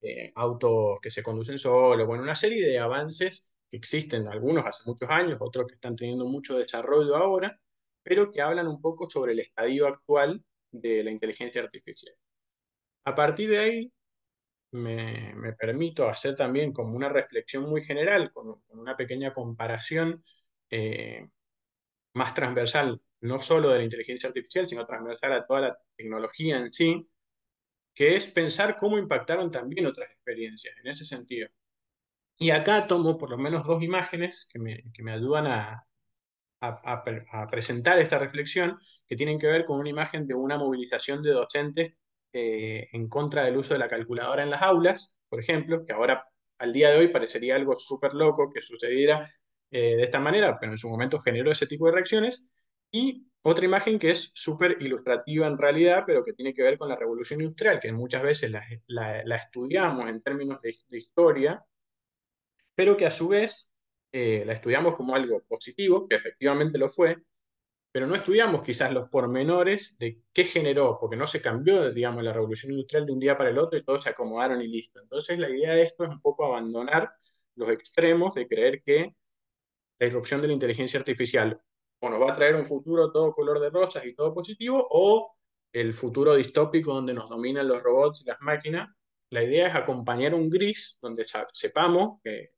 eh, autos que se conducen solos, bueno, una serie de avances que existen, algunos hace muchos años, otros que están teniendo mucho desarrollo ahora, pero que hablan un poco sobre el estadio actual de la inteligencia artificial. A partir de ahí, me, permito hacer también como una reflexión muy general, con, una pequeña comparación eh, más transversal, no solo de la inteligencia artificial, sino transversal a toda la tecnología en sí, que es pensar cómo impactaron también otras experiencias en ese sentido. Y acá tomo por lo menos dos imágenes que me, que me ayudan a, a, presentar esta reflexión que tienen que ver con una imagen de una movilización de docentes eh, en contra del uso de la calculadora en las aulas, por ejemplo, que ahora al día de hoy parecería algo súper loco que sucediera eh, de esta manera, pero en su momento generó ese tipo de reacciones. Y otra imagen que es súper ilustrativa en realidad, pero que tiene que ver con la revolución industrial, que muchas veces la, estudiamos en términos de, historia, pero que a su vez eh, la estudiamos como algo positivo, que efectivamente lo fue, pero no estudiamos quizás los pormenores de qué generó, porque no se cambió, digamos, la revolución industrial de un día para el otro y todos se acomodaron y listo. Entonces la idea de esto es un poco abandonar los extremos de creer que la irrupción de la inteligencia artificial o nos va a traer un futuro todo color de rosas y todo positivo, o el futuro distópico donde nos dominan los robots y las máquinas. La idea es acompañar un gris donde sepamos que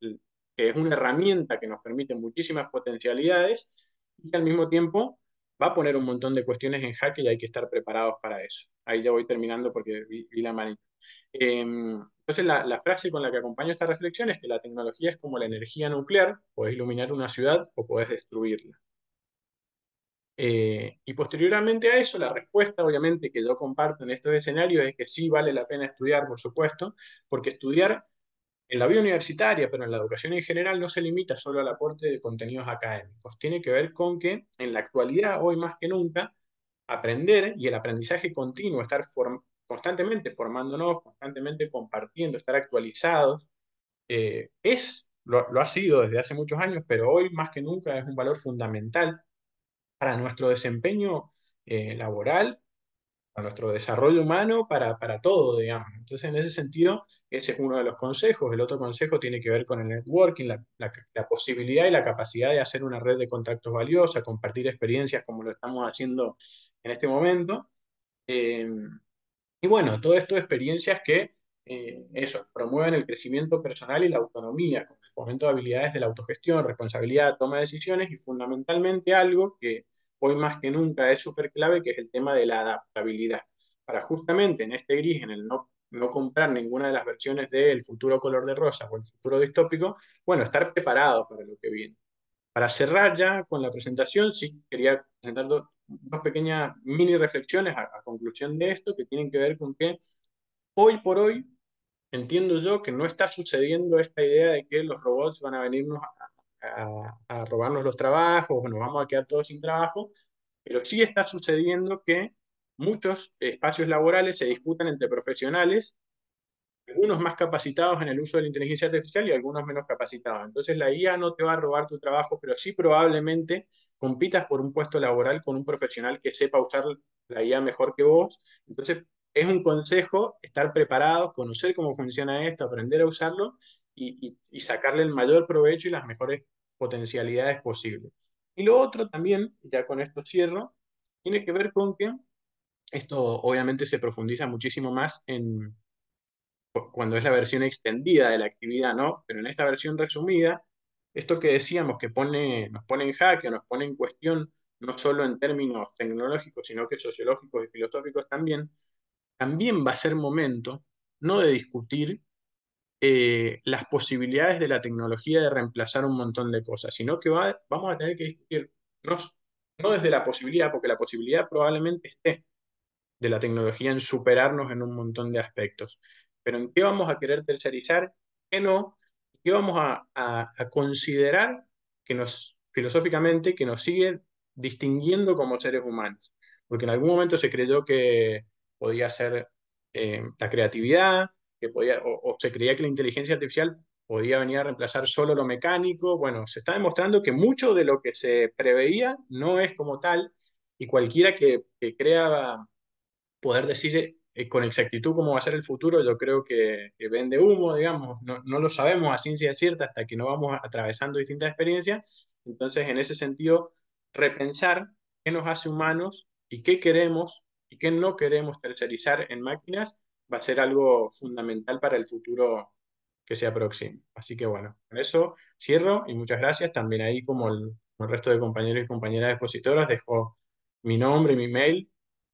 que es una herramienta que nos permite muchísimas potencialidades y al mismo tiempo va a poner un montón de cuestiones en jaque y hay que estar preparados para eso. Ahí ya voy terminando porque vi, la manita. Em, entonces, la, la, frase con la que acompaño esta reflexión es que la tecnología es como la energía nuclear, podés iluminar una ciudad o podés destruirla. Eh, y posteriormente a eso, la respuesta, obviamente, que yo comparto en estos escenarios es que sí vale la pena estudiar, por supuesto, porque estudiar en la vida universitaria, pero en la educación en general, no se limita solo al aporte de contenidos académicos. Tiene que ver con que en la actualidad, hoy más que nunca, aprender y el aprendizaje continuo, estar constantemente formándonos, constantemente compartiendo, estar actualizados, eh, es, lo ha sido desde hace muchos años, pero hoy más que nunca es un valor fundamental para nuestro desempeño eh, laboral, para nuestro desarrollo humano, para, para todo, digamos. Entonces, en ese sentido, ese es uno de los consejos. El otro consejo tiene que ver con el networking, la, la, posibilidad y la capacidad de hacer una red de contactos valiosa, compartir experiencias como lo estamos haciendo en este momento. Eh, y bueno, todo esto experiencias que eh, eso, promueven el crecimiento personal y la autonomía, con el fomento de habilidades de la autogestión, responsabilidad, toma de decisiones y fundamentalmente algo que hoy más que nunca es súper clave, que es el tema de la adaptabilidad. Para justamente en este gris, en el no, no comprar ninguna de las versiones del futuro color de rosa o el futuro distópico, bueno, estar preparados para lo que viene. Para cerrar ya con la presentación, sí quería presentar dos, pequeñas mini reflexiones a, a conclusión de esto que tienen que ver con que hoy por hoy entiendo yo que no está sucediendo esta idea de que los robots van a venirnos a, robarnos los trabajos o nos vamos a quedar todos sin trabajo, pero sí está sucediendo que muchos espacios laborales se disputan entre profesionales, algunos más capacitados en el uso de la inteligencia artificial y algunos menos capacitados. Entonces la IA no te va a robar tu trabajo, pero sí probablemente compitas por un puesto laboral con un profesional que sepa usar la IA mejor que vos. Entonces es un consejo estar preparados, conocer cómo funciona esto, aprender a usarlo y, sacarle el mayor provecho y las mejores potencialidades posibles. Y lo otro también, ya con esto cierro, tiene que ver con que esto obviamente se profundiza muchísimo más en cuando es la versión extendida de la actividad, ¿no? Pero en esta versión resumida, esto que decíamos que pone, nos pone en jaque, nos pone en cuestión, no solo en términos tecnológicos, sino que sociológicos y filosóficos también, también va a ser momento no de discutir eh, las posibilidades de la tecnología de reemplazar un montón de cosas, sino que va, vamos a tener que discutir no, no desde la posibilidad, porque la posibilidad probablemente esté de la tecnología en superarnos en un montón de aspectos, pero en qué vamos a querer tercerizar, qué no, qué vamos a, a, considerar que nos, filosóficamente, que nos sigue distinguiendo como seres humanos, porque en algún momento se creyó que podía ser eh, la creatividad, que podía, o, se creía que la inteligencia artificial podía venir a reemplazar solo lo mecánico. Bueno, se está demostrando que mucho de lo que se preveía no es como tal, y cualquiera que, crea poder decir eh, con exactitud cómo va a ser el futuro, yo creo que, vende humo, digamos, no, no, lo sabemos a ciencia cierta hasta que no vamos atravesando distintas experiencias. Entonces, en ese sentido, repensar qué nos hace humanos y qué queremos y que no queremos tercerizar en máquinas va a ser algo fundamental para el futuro que se aproxime. Así que bueno, con eso cierro y muchas gracias. También ahí, como el, resto de compañeros y compañeras expositoras, dejo mi nombre y mi mail,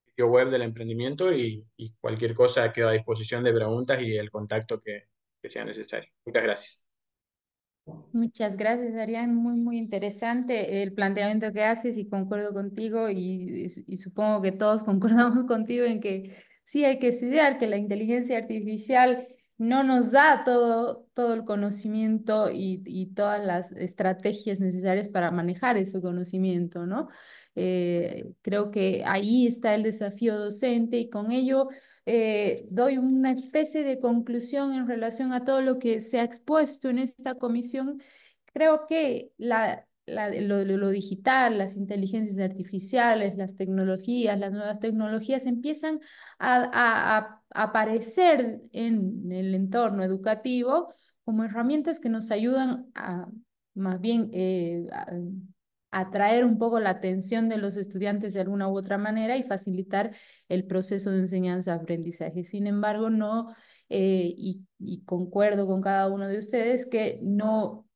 sitio web del emprendimiento y, cualquier cosa quedo a disposición de preguntas y el contacto que sea necesario. Muchas gracias. Muchas gracias, Arián. Muy, muy interesante el planteamiento que haces y concuerdo contigo y, y, supongo que todos concordamos contigo en que sí hay que estudiar, que la inteligencia artificial no nos da todo, todo el conocimiento y, y todas las estrategias necesarias para manejar ese conocimiento, ¿no? Eh, creo que ahí está el desafío docente y con ello eh, doy una especie de conclusión en relación a todo lo que se ha expuesto en esta comisión. Creo que la, lo, digital, las inteligencias artificiales, las tecnologías, las nuevas tecnologías empiezan a, aparecer en el entorno educativo como herramientas que nos ayudan a más bien eh, atraer un poco la atención de los estudiantes de alguna u otra manera y facilitar el proceso de enseñanza-aprendizaje. Sin embargo, no, eh, y, concuerdo con cada uno de ustedes, que no,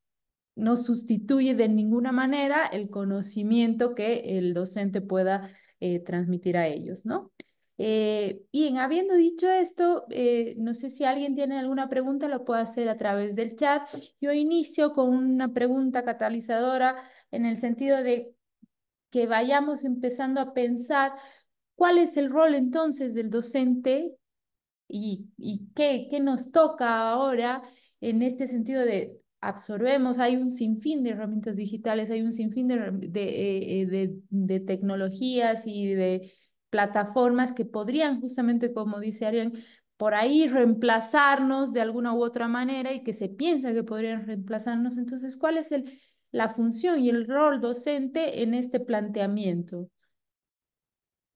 no sustituye de ninguna manera el conocimiento que el docente pueda eh, transmitir a ellos, ¿no? Eh, bien, habiendo dicho esto, eh, no sé si alguien tiene alguna pregunta, lo puede hacer a través del chat. Yo inicio con una pregunta catalizadora en el sentido de que vayamos empezando a pensar cuál es el rol entonces del docente y, y qué, qué nos toca ahora en este sentido de absorbemos, hay un sinfín de herramientas digitales, hay un sinfín de, de, eh, de tecnologías y de plataformas que podrían justamente, como dice Arián, por ahí reemplazarnos de alguna u otra manera y que se piensa que podrían reemplazarnos. Entonces, ¿cuál es el, la función y el rol docente en este planteamiento?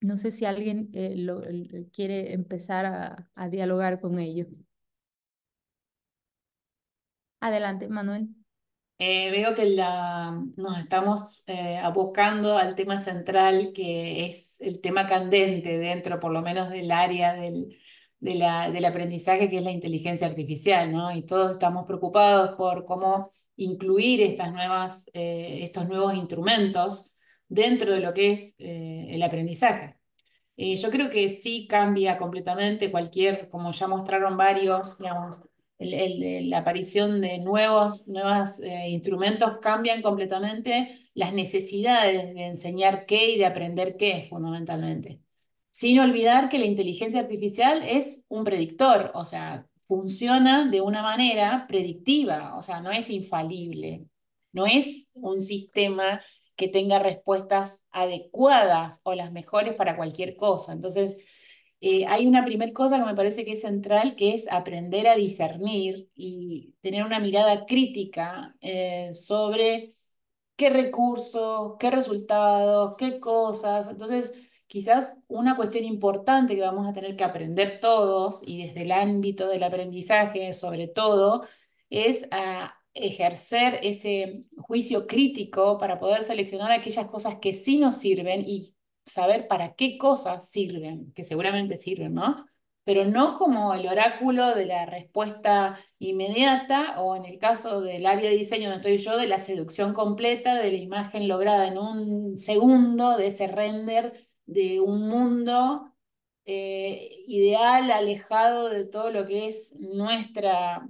No sé si alguien eh, lo, quiere empezar a, a dialogar con ello. Adelante, Manuel. Eh, veo que la, nos estamos eh, abocando al tema central, que es el tema candente dentro, por lo menos, del área del, de la, del aprendizaje, que es la inteligencia artificial, ¿no? Y todos estamos preocupados por cómo incluir estas nuevas, eh, estos nuevos instrumentos dentro de lo que es el aprendizaje. yo creo que sí cambia completamente cualquier, como ya mostraron varios, digamos, la aparición de nuevos, nuevos eh, instrumentos cambian completamente las necesidades de enseñar qué y de aprender qué, fundamentalmente. Sin olvidar que la inteligencia artificial es un predictor, o sea, funciona de una manera predictiva, o sea, no es infalible, no es un sistema que tenga respuestas adecuadas o las mejores para cualquier cosa. Entonces, eh, hay una primera cosa que me parece que es central, que es aprender a discernir y tener una mirada crítica eh, sobre qué recursos, qué resultados, qué cosas. Entonces, quizás una cuestión importante que vamos a tener que aprender todos y desde el ámbito del aprendizaje sobre todo, es ejercer ese juicio crítico para poder seleccionar aquellas cosas que sí nos sirven y saber para qué cosas sirven, que seguramente sirven, ¿no? Pero no como el oráculo de la respuesta inmediata o en el caso del área de diseño donde estoy yo, de la seducción completa de la imagen lograda en un segundo, de ese render de un mundo eh, ideal, alejado de todo lo que es nuestra,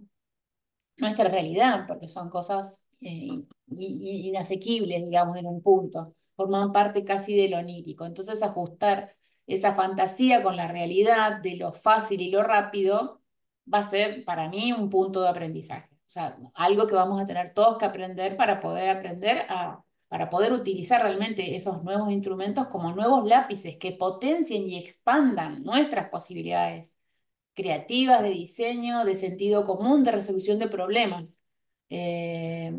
nuestra realidad, porque son cosas eh, inasequibles, digamos, en un punto forman parte casi de lo onírico. Entonces ajustar esa fantasía con la realidad de lo fácil y lo rápido va a ser para mí un punto de aprendizaje. O sea, algo que vamos a tener todos que aprender para poder aprender a, para poder utilizar realmente esos nuevos instrumentos como nuevos lápices que potencien y expandan nuestras posibilidades creativas de diseño, de sentido común, de resolución de problemas, eh,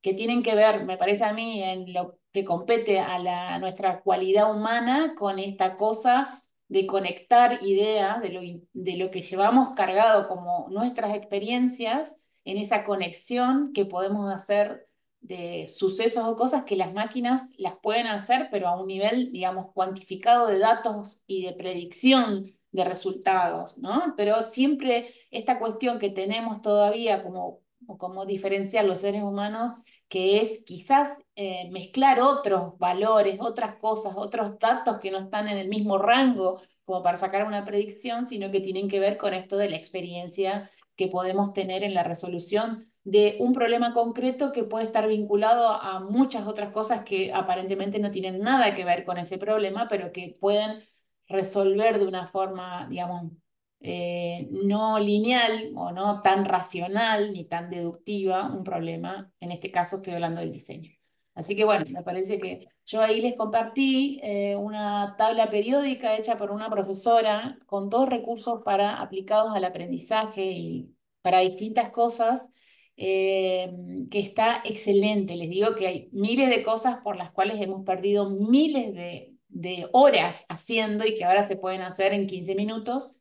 que tienen que ver, me parece a mí, en lo que compete a, la, nuestra cualidad humana con esta cosa de conectar ideas de lo, de lo que llevamos cargado como nuestras experiencias en esa conexión que podemos hacer de sucesos o cosas que las máquinas las pueden hacer, pero a un nivel, digamos, cuantificado de datos y de predicción de resultados, ¿no? Pero siempre esta cuestión que tenemos todavía como, como diferenciar los seres humanos que es quizás eh, mezclar otros valores, otras cosas, otros datos que no están en el mismo rango como para sacar una predicción, sino que tienen que ver con esto de la experiencia que podemos tener en la resolución de un problema concreto que puede estar vinculado a muchas otras cosas que aparentemente no tienen nada que ver con ese problema, pero que pueden resolver de una forma, digamos, eh, no lineal o no tan racional ni tan deductiva un problema. En este caso estoy hablando del diseño. Así que bueno, me parece que yo ahí les compartí eh, una tabla periódica hecha por una profesora con dos recursos para, aplicados al aprendizaje y para distintas cosas, eh, que está excelente. Les digo que hay miles de cosas por las cuales hemos perdido miles de, de horas haciendo y que ahora se pueden hacer en 15 minutos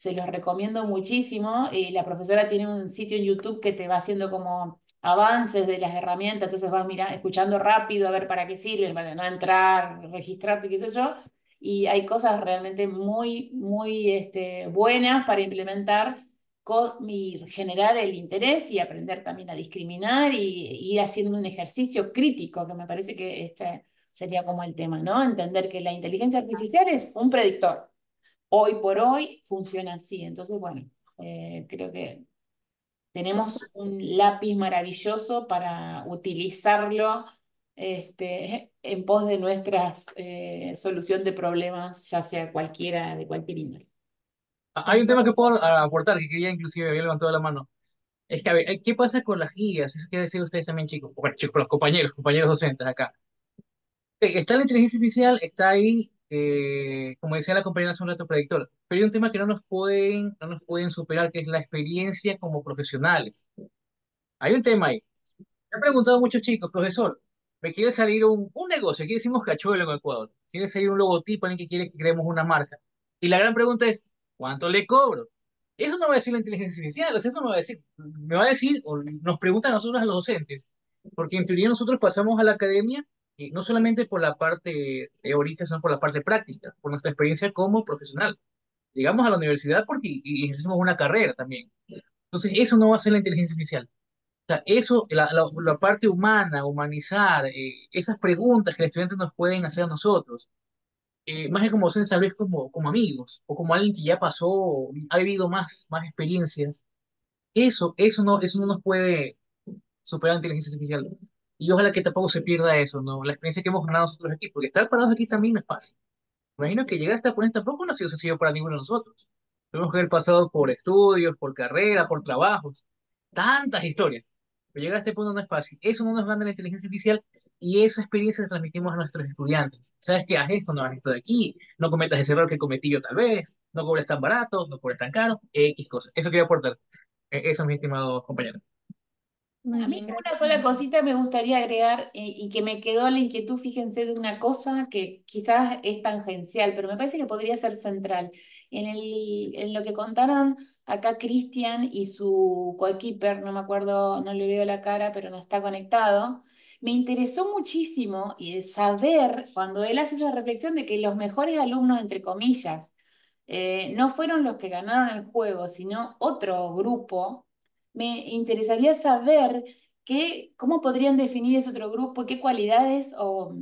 se los recomiendo muchísimo. y la profesora tiene un sitio en YouTube que te va haciendo como avances de las herramientas, entonces vas mira, escuchando rápido a ver para qué sirven, para no entrar, registrarte, qué sé yo. Y hay cosas realmente muy, muy este, buenas para implementar y generar el interés y aprender también a discriminar y, ir haciendo un ejercicio crítico, que me parece que este sería como el tema, ¿no? Entender que la inteligencia artificial es un predictor hoy por hoy funciona así. Entonces, bueno, eh, creo que tenemos un lápiz maravilloso para utilizarlo este, en pos de nuestra eh, solución de problemas, ya sea cualquiera, de cualquier índole. Hay un tema que puedo aportar, que quería inclusive, había levantado la mano. Es que, a ver, ¿qué pasa con las guías? Eso quiere decir ustedes también, chicos. Bueno, chicos, los compañeros, compañeros docentes acá. Está la inteligencia artificial, está ahí, eh, como decía la compañera hace un rato, predictor. Pero hay un tema que no nos pueden, no nos pueden superar, que es la experiencia como profesionales. Hay un tema ahí. Me han preguntado muchos chicos, profesor, me quiere salir un, un negocio, aquí decimos cachuelo en Ecuador, quiere salir un logotipo en el que quiere que creemos una marca. Y la gran pregunta es, ¿cuánto le cobro? Eso no va a decir la inteligencia artificial, eso no va a decir, me va a decir, o nos preguntan a nosotros a los docentes, porque en teoría nosotros pasamos a la academia y no solamente por la parte teórica, sino por la parte práctica, por nuestra experiencia como profesional. Llegamos a la universidad porque ejercemos una carrera también. Entonces, eso no va a ser la inteligencia artificial. O sea, eso, la, la, parte humana, humanizar, eh, esas preguntas que los estudiantes nos pueden hacer a nosotros, eh, más que como docentes, tal vez como, como amigos, o como alguien que ya pasó, ha vivido más, más experiencias, eso, eso, no, eso no nos puede superar la inteligencia artificial. Y ojalá que tampoco se pierda eso, ¿no? La experiencia que hemos ganado nosotros aquí, porque estar parados aquí también no es fácil. imagino que llegar hasta ponente tampoco no ha sido sencillo para ninguno de nosotros. Tenemos que haber pasado por estudios, por carrera, por trabajos, tantas historias. Pero llegar a este punto no es fácil. Eso no nos gana la inteligencia artificial y esa experiencia la transmitimos a nuestros estudiantes. ¿Sabes qué? Haz esto, no hagas esto de aquí, no cometas ese error que cometí yo tal vez, no cobres tan barato, no cobres tan caro, X cosas. Eso quería aportar. E, eso, mis estimados compañeros a mí una sola cosita me gustaría agregar eh, y que me quedó la inquietud, fíjense, de una cosa que quizás es tangencial, pero me parece que podría ser central. En, el, en lo que contaron acá Cristian y su coequiper, no me acuerdo, no le veo la cara, pero no está conectado, me interesó muchísimo saber cuando él hace esa reflexión de que los mejores alumnos, entre comillas, eh, no fueron los que ganaron el juego, sino otro grupo me interesaría saber qué, cómo podrían definir ese otro grupo, qué cualidades o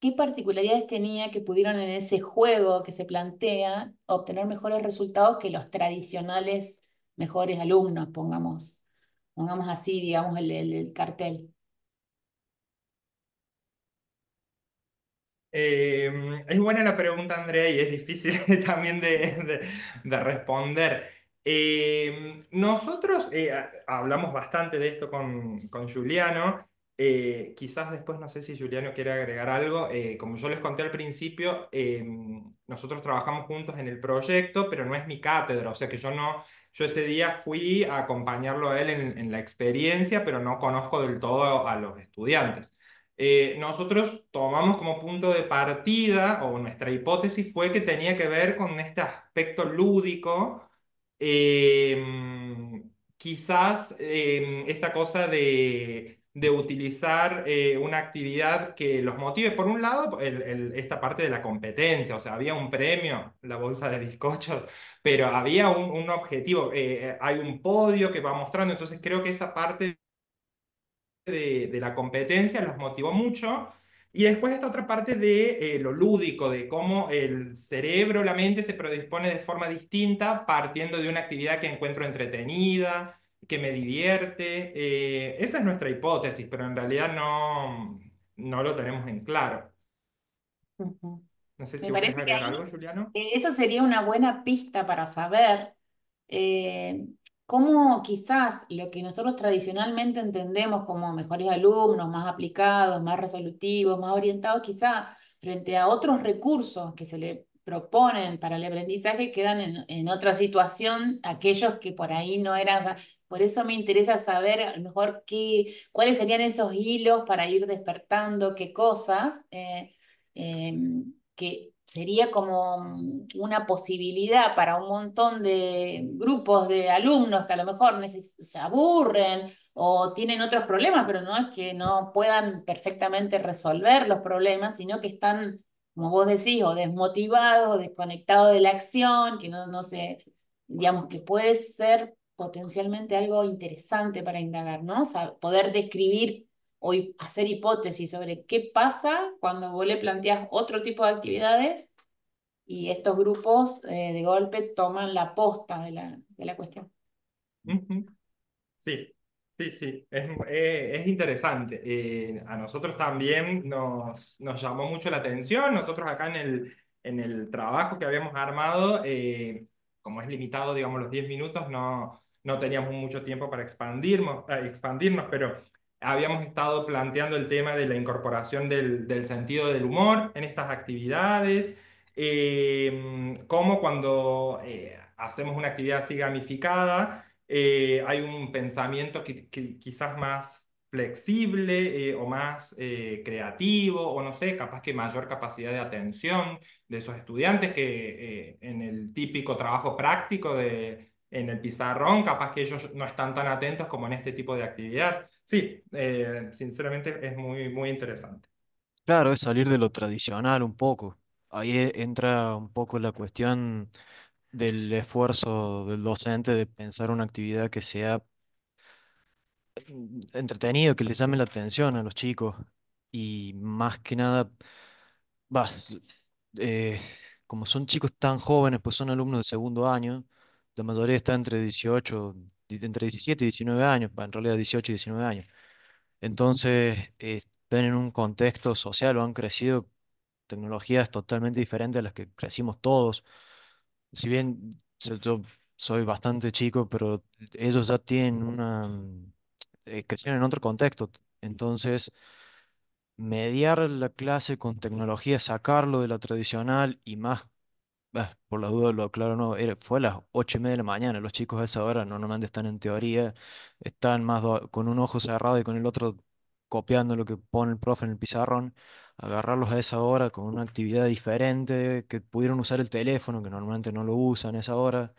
qué particularidades tenía que pudieron en ese juego que se plantea obtener mejores resultados que los tradicionales mejores alumnos, pongamos, pongamos así, digamos, el, cartel. Eh, es buena la pregunta, Andrea, y es difícil también de, de responder. Eh, nosotros eh, hablamos bastante de esto con, con Juliano. Quizás después, no sé si Juliano quiere agregar algo. como yo les conté al principio, nosotros trabajamos juntos en el proyecto, pero no es mi cátedra. O sea que yo no, yo ese día fui a acompañarlo a él en la experiencia, pero no conozco del todo a los estudiantes. Nosotros tomamos como punto de partida, o nuestra hipótesis fue que tenía que ver con este aspecto lúdico Em, quizás em, esta cosa de, de utilizar eh, una actividad que los motive, por un lado, esta parte de la competencia, o sea, había un premio, la bolsa de bizcochos, pero había un, un objetivo, eh, hay un podio que va mostrando, entonces creo que esa parte de, de la competencia los motivó mucho. Y después esta otra parte de eh, lo lúdico, de cómo el cerebro, la mente se predispone de forma distinta partiendo de una actividad que encuentro entretenida, que me divierte. Eh, esa es nuestra hipótesis, pero en realidad no, no lo tenemos en claro. No sé si quieres agregar algo, Juliano. Eso sería una buena pista para saber eh, cómo quizás lo que nosotros tradicionalmente entendemos como mejores alumnos, más aplicados, más resolutivos, más orientados, quizás frente a otros recursos que se le proponen para el aprendizaje, quedan en, otra situación aquellos que por ahí no eran. por eso me interesa saber a lo mejor qué, cuáles serían esos hilos para ir despertando qué cosas. Eh, em, que sería como mm, una posibilidad para un montón de grupos de alumnos que a lo mejor se aburren o tienen otros problemas, pero no es que no puedan perfectamente resolver los problemas, sino que están, como vos decís, o desmotivados, o desconectados de la acción, que no, no sé, digamos que puede ser potencialmente algo interesante para indagar, ¿no? Poder describir o hacer hipótesis sobre qué pasa cuando vos le planteas otro tipo de actividades y estos grupos eh, de golpe toman la posta de la, de la cuestión. Sí, sí, sí, es, eh, es interesante. Eh, a nosotros también nos, nos llamó mucho la atención. Nosotros acá en el, en el trabajo que habíamos armado, como es limitado, digamos, los 10 minutos, no, no teníamos mucho tiempo para expandirnos, expandirnos, pero habíamos estado planteando el tema de la incorporación del, del sentido del humor en estas actividades, eh, como cuando eh, hacemos una actividad así gamificada, eh, hay un pensamiento que, quizás más flexible o más creativo, o no sé, capaz que mayor capacidad de atención de esos estudiantes que en el típico trabajo práctico de, en el pizarrón, capaz que ellos no están tan atentos como en este tipo de actividad. Sí, eh, sinceramente es muy, muy interesante. Claro, es salir de lo tradicional un poco. Ahí e- entra un poco la cuestión del esfuerzo del docente de pensar una actividad que sea entretenido, que les llame la atención a los chicos. Y más que nada, vas, eh, como son chicos tan jóvenes, pues son alumnos de segundo año, la mayoría está entre 18, entre 17 y 19 años, en realidad 18 y 19 años. Entonces, eh, están en un contexto social o han crecido tecnologías totalmente diferentes a las que crecimos todos. Si bien yo soy bastante chico, pero ellos ya tienen una... Eh, crecieron en otro contexto. Entonces, mediar la clase con tecnología, sacarlo de la tradicional y más por la duda lo claro no, era, fue a las ocho y media de la mañana. Los chicos a esa hora normalmente están en teoría, están más con un ojo cerrado y con el otro copiando lo que pone el profe en el pizarrón. Agarrarlos a esa hora con una actividad diferente, que pudieron usar el teléfono, que normalmente no lo usan a esa hora.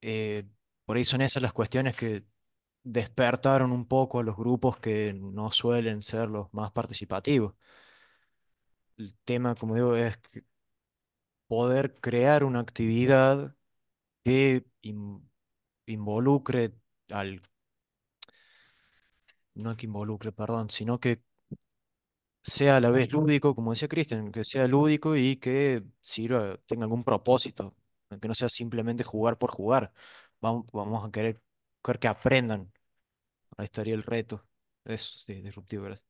Eh, por ahí son esas las cuestiones que despertaron un poco a los grupos que no suelen ser los más participativos. El tema, como digo, es que poder crear una actividad que involucre al... No que involucre, perdón, sino que sea a la vez lúdico, como decía Cristian, que sea lúdico y que sirva, tenga algún propósito, que no sea simplemente jugar por jugar. Vamos, vamos a querer, que aprendan. Ahí estaría el reto. Eso sí, disruptivo, gracias.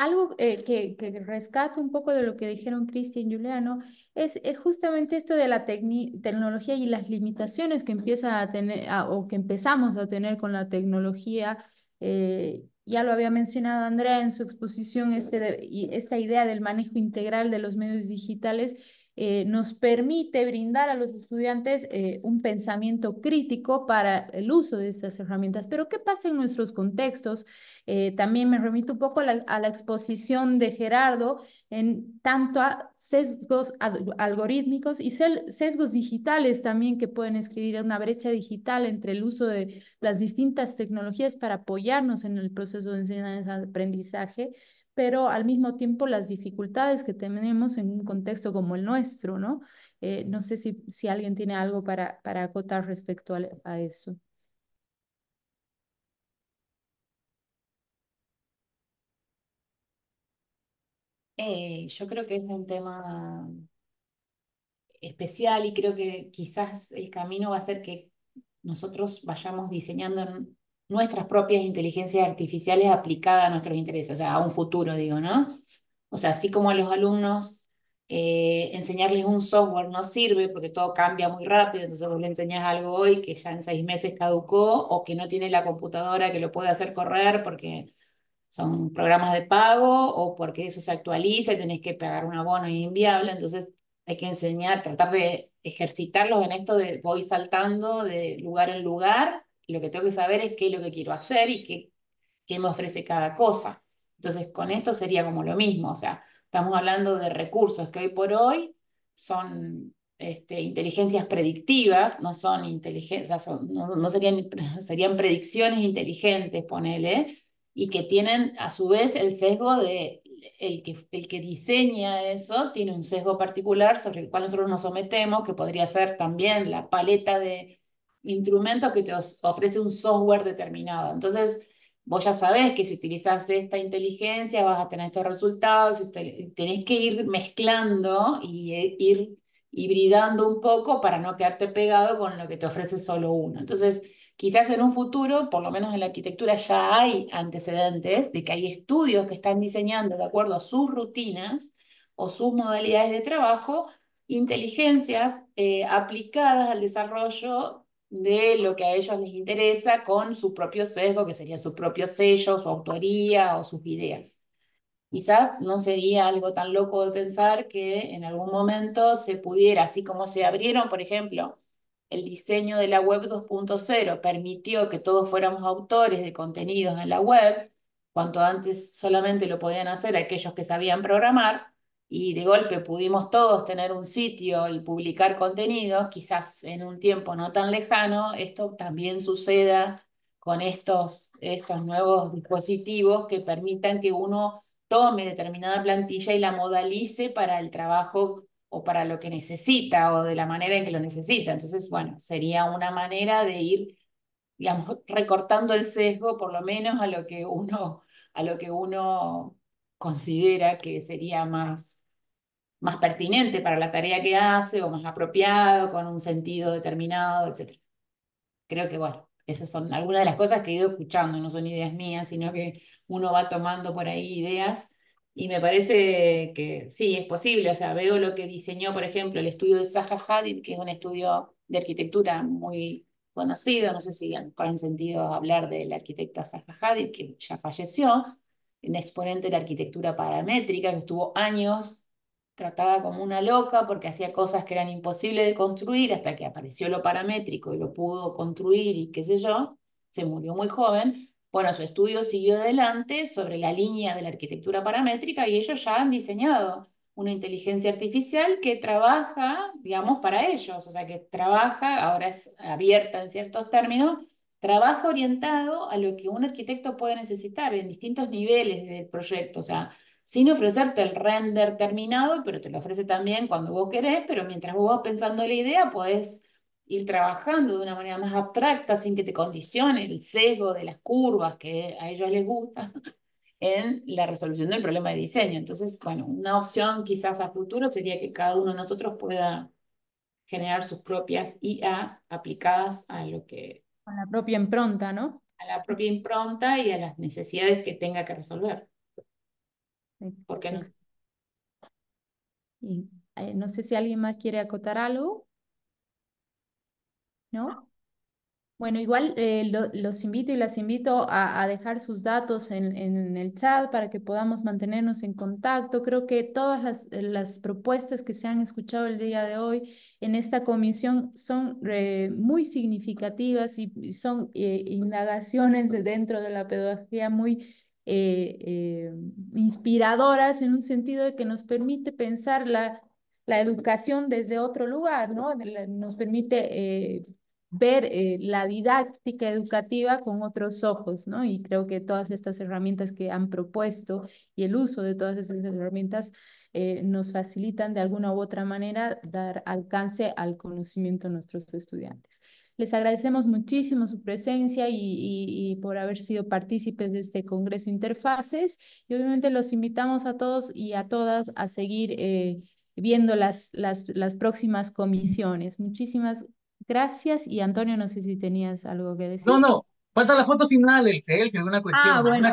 Algo eh, que, que, rescato un poco de lo que dijeron Cristian y Juliano es, justamente esto de la tecnología y las limitaciones que empieza a tener o que empezamos a tener con la tecnología. Eh, ya lo había mencionado Andrea en su exposición, este y esta idea del manejo integral de los medios digitales eh, nos permite brindar a los estudiantes eh, un pensamiento crítico para el uso de estas herramientas. Pero ¿qué pasa en nuestros contextos? Eh, también me remito un poco a la, exposición de Gerardo en tanto a sesgos algorítmicos y sesgos digitales también que pueden escribir una brecha digital entre el uso de las distintas tecnologías para apoyarnos en el proceso de enseñanza-aprendizaje pero al mismo tiempo las dificultades que tenemos en un contexto como el nuestro, ¿no? Eh, no sé si, si alguien tiene algo para, para acotar respecto a, eso. Eh, yo creo que es un tema especial y creo que quizás el camino va a ser que nosotros vayamos diseñando nuestras propias inteligencias artificiales aplicadas a nuestros intereses, o sea, a un futuro, digo, ¿no? O sea, así como a los alumnos eh, enseñarles un software no sirve porque todo cambia muy rápido, entonces vos le enseñas algo hoy que ya en seis meses caducó o que no tiene la computadora que lo puede hacer correr porque son programas de pago o porque eso se actualiza y tenés que pagar un abono inviable, entonces hay que enseñar, tratar de ejercitarlos en esto de voy saltando de lugar en lugar lo que tengo que saber es qué es lo que quiero hacer y qué, qué me ofrece cada cosa. Entonces, con esto sería como lo mismo, o sea, estamos hablando de recursos que hoy por hoy son este, inteligencias predictivas, no son inteligencias, no, serían, serían predicciones inteligentes, ponele, y que tienen a su vez el sesgo de el que, el que diseña eso tiene un sesgo particular sobre el cual nosotros nos sometemos, que podría ser también la paleta de instrumento que te ofrece un software determinado. Entonces, vos ya sabés que si utilizás esta inteligencia vas a tener estos resultados, tenés que ir mezclando y e, ir hibridando un poco para no quedarte pegado con lo que te ofrece solo uno. Entonces, quizás en un futuro, por lo menos en la arquitectura, ya hay antecedentes de que hay estudios que están diseñando de acuerdo a sus rutinas o sus modalidades de trabajo, inteligencias eh, aplicadas al desarrollo de lo que a ellos les interesa con su propio sesgo, que sería su propio sello, su autoría o sus ideas. Quizás no sería algo tan loco de pensar que en algún momento se pudiera, así como se abrieron, por ejemplo, el diseño de la web 2.0 permitió que todos fuéramos autores de contenidos en la web, cuanto antes solamente lo podían hacer aquellos que sabían programar, y de golpe pudimos todos tener un sitio y publicar contenidos, quizás en un tiempo no tan lejano, esto también suceda con estos, estos nuevos dispositivos que permitan que uno tome determinada plantilla y la modalice para el trabajo o para lo que necesita o de la manera en que lo necesita. Entonces, bueno, sería una manera de ir, digamos, recortando el sesgo por lo menos a lo que uno, a lo que uno considera que sería más, más pertinente para la tarea que hace o más apropiado, con un sentido determinado, etc. Creo que, bueno, esas son algunas de las cosas que he ido escuchando, no son ideas mías, sino que uno va tomando por ahí ideas y me parece que sí, es posible. O sea, veo lo que diseñó, por ejemplo, el estudio de Zaha Hadid, que es un estudio de arquitectura muy conocido, no sé si en sentido hablar de la arquitecta Zaha Hadid, que ya falleció, un exponente de la arquitectura paramétrica, que estuvo años tratada como una loca porque hacía cosas que eran imposibles de construir hasta que apareció lo paramétrico y lo pudo construir y qué sé yo, se murió muy joven. Bueno, su estudio siguió adelante sobre la línea de la arquitectura paramétrica y ellos ya han diseñado una inteligencia artificial que trabaja, digamos, para ellos, o sea, que trabaja, ahora es abierta en ciertos términos, trabaja orientado a lo que un arquitecto puede necesitar en distintos niveles del proyecto, o sea, sin ofrecerte el render terminado, pero te lo ofrece también cuando vos querés, pero mientras vos vas pensando la idea, podés ir trabajando de una manera más abstracta, sin que te condicione el sesgo de las curvas que a ellos les gusta, en la resolución del problema de diseño. Entonces, bueno, una opción quizás a futuro sería que cada uno de nosotros pueda generar sus propias IA aplicadas a lo que... A la propia impronta, ¿no? A la propia impronta y a las necesidades que tenga que resolver. ¿Por qué no? Eh, no sé si alguien más quiere acotar algo. ¿No? Bueno, igual eh, los invito y las invito a, dejar sus datos en, en, el chat para que podamos mantenernos en contacto. Creo que todas las, las propuestas que se han escuchado el día de hoy en esta comisión son eh, muy significativas y, son indagaciones de dentro de la pedagogía muy eh, eh, inspiradoras en un sentido de que nos permite pensar la, la educación desde otro lugar, ¿no? Nos permite eh, ver la didáctica educativa con otros ojos, ¿no? Y creo que todas estas herramientas que han propuesto y el uso de todas esas herramientas nos facilitan de alguna u otra manera dar alcance al conocimiento de nuestros estudiantes. Les agradecemos muchísimo su presencia y, por haber sido partícipes de este Congreso Interfaces y obviamente los invitamos a todos y a todas a seguir eh, viendo las, las, las próximas comisiones. Muchísimas gracias y Antonio, no sé si tenías algo que decir. No, no, falta la foto final, el selfie, alguna cuestión. Ah, bueno,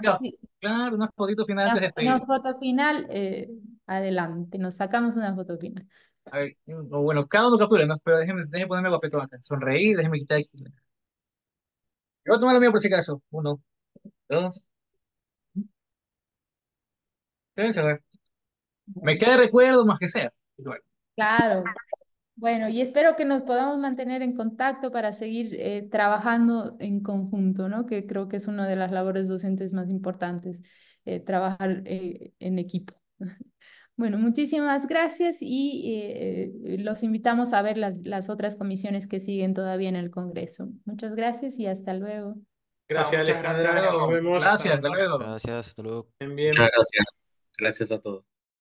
Claro, unas fotitos finales de Una foto final, eh, adelante, nos sacamos una foto final. A ver, bueno, cada uno captura, ¿no? Pero déjeme, déjeme ponerme guapetón acá. Sonreír, déjeme quitar aquí. Yo voy a tomar lo mío por si acaso. Uno, dos. Déjense ver. Me queda recuerdo más que sea. Claro. Bueno, y espero que nos podamos mantener en contacto para seguir eh, trabajando en conjunto, ¿no? Que creo que es una de las labores docentes más importantes, eh, trabajar eh, en equipo. Bueno, muchísimas gracias y eh, los invitamos a ver las, las otras comisiones que siguen todavía en el Congreso. Muchas gracias y hasta luego. Gracias, Alejandra. Nos vemos. Gracias, hasta luego. Gracias, hasta luego. Bien, bien. Muchas gracias. Gracias a todos.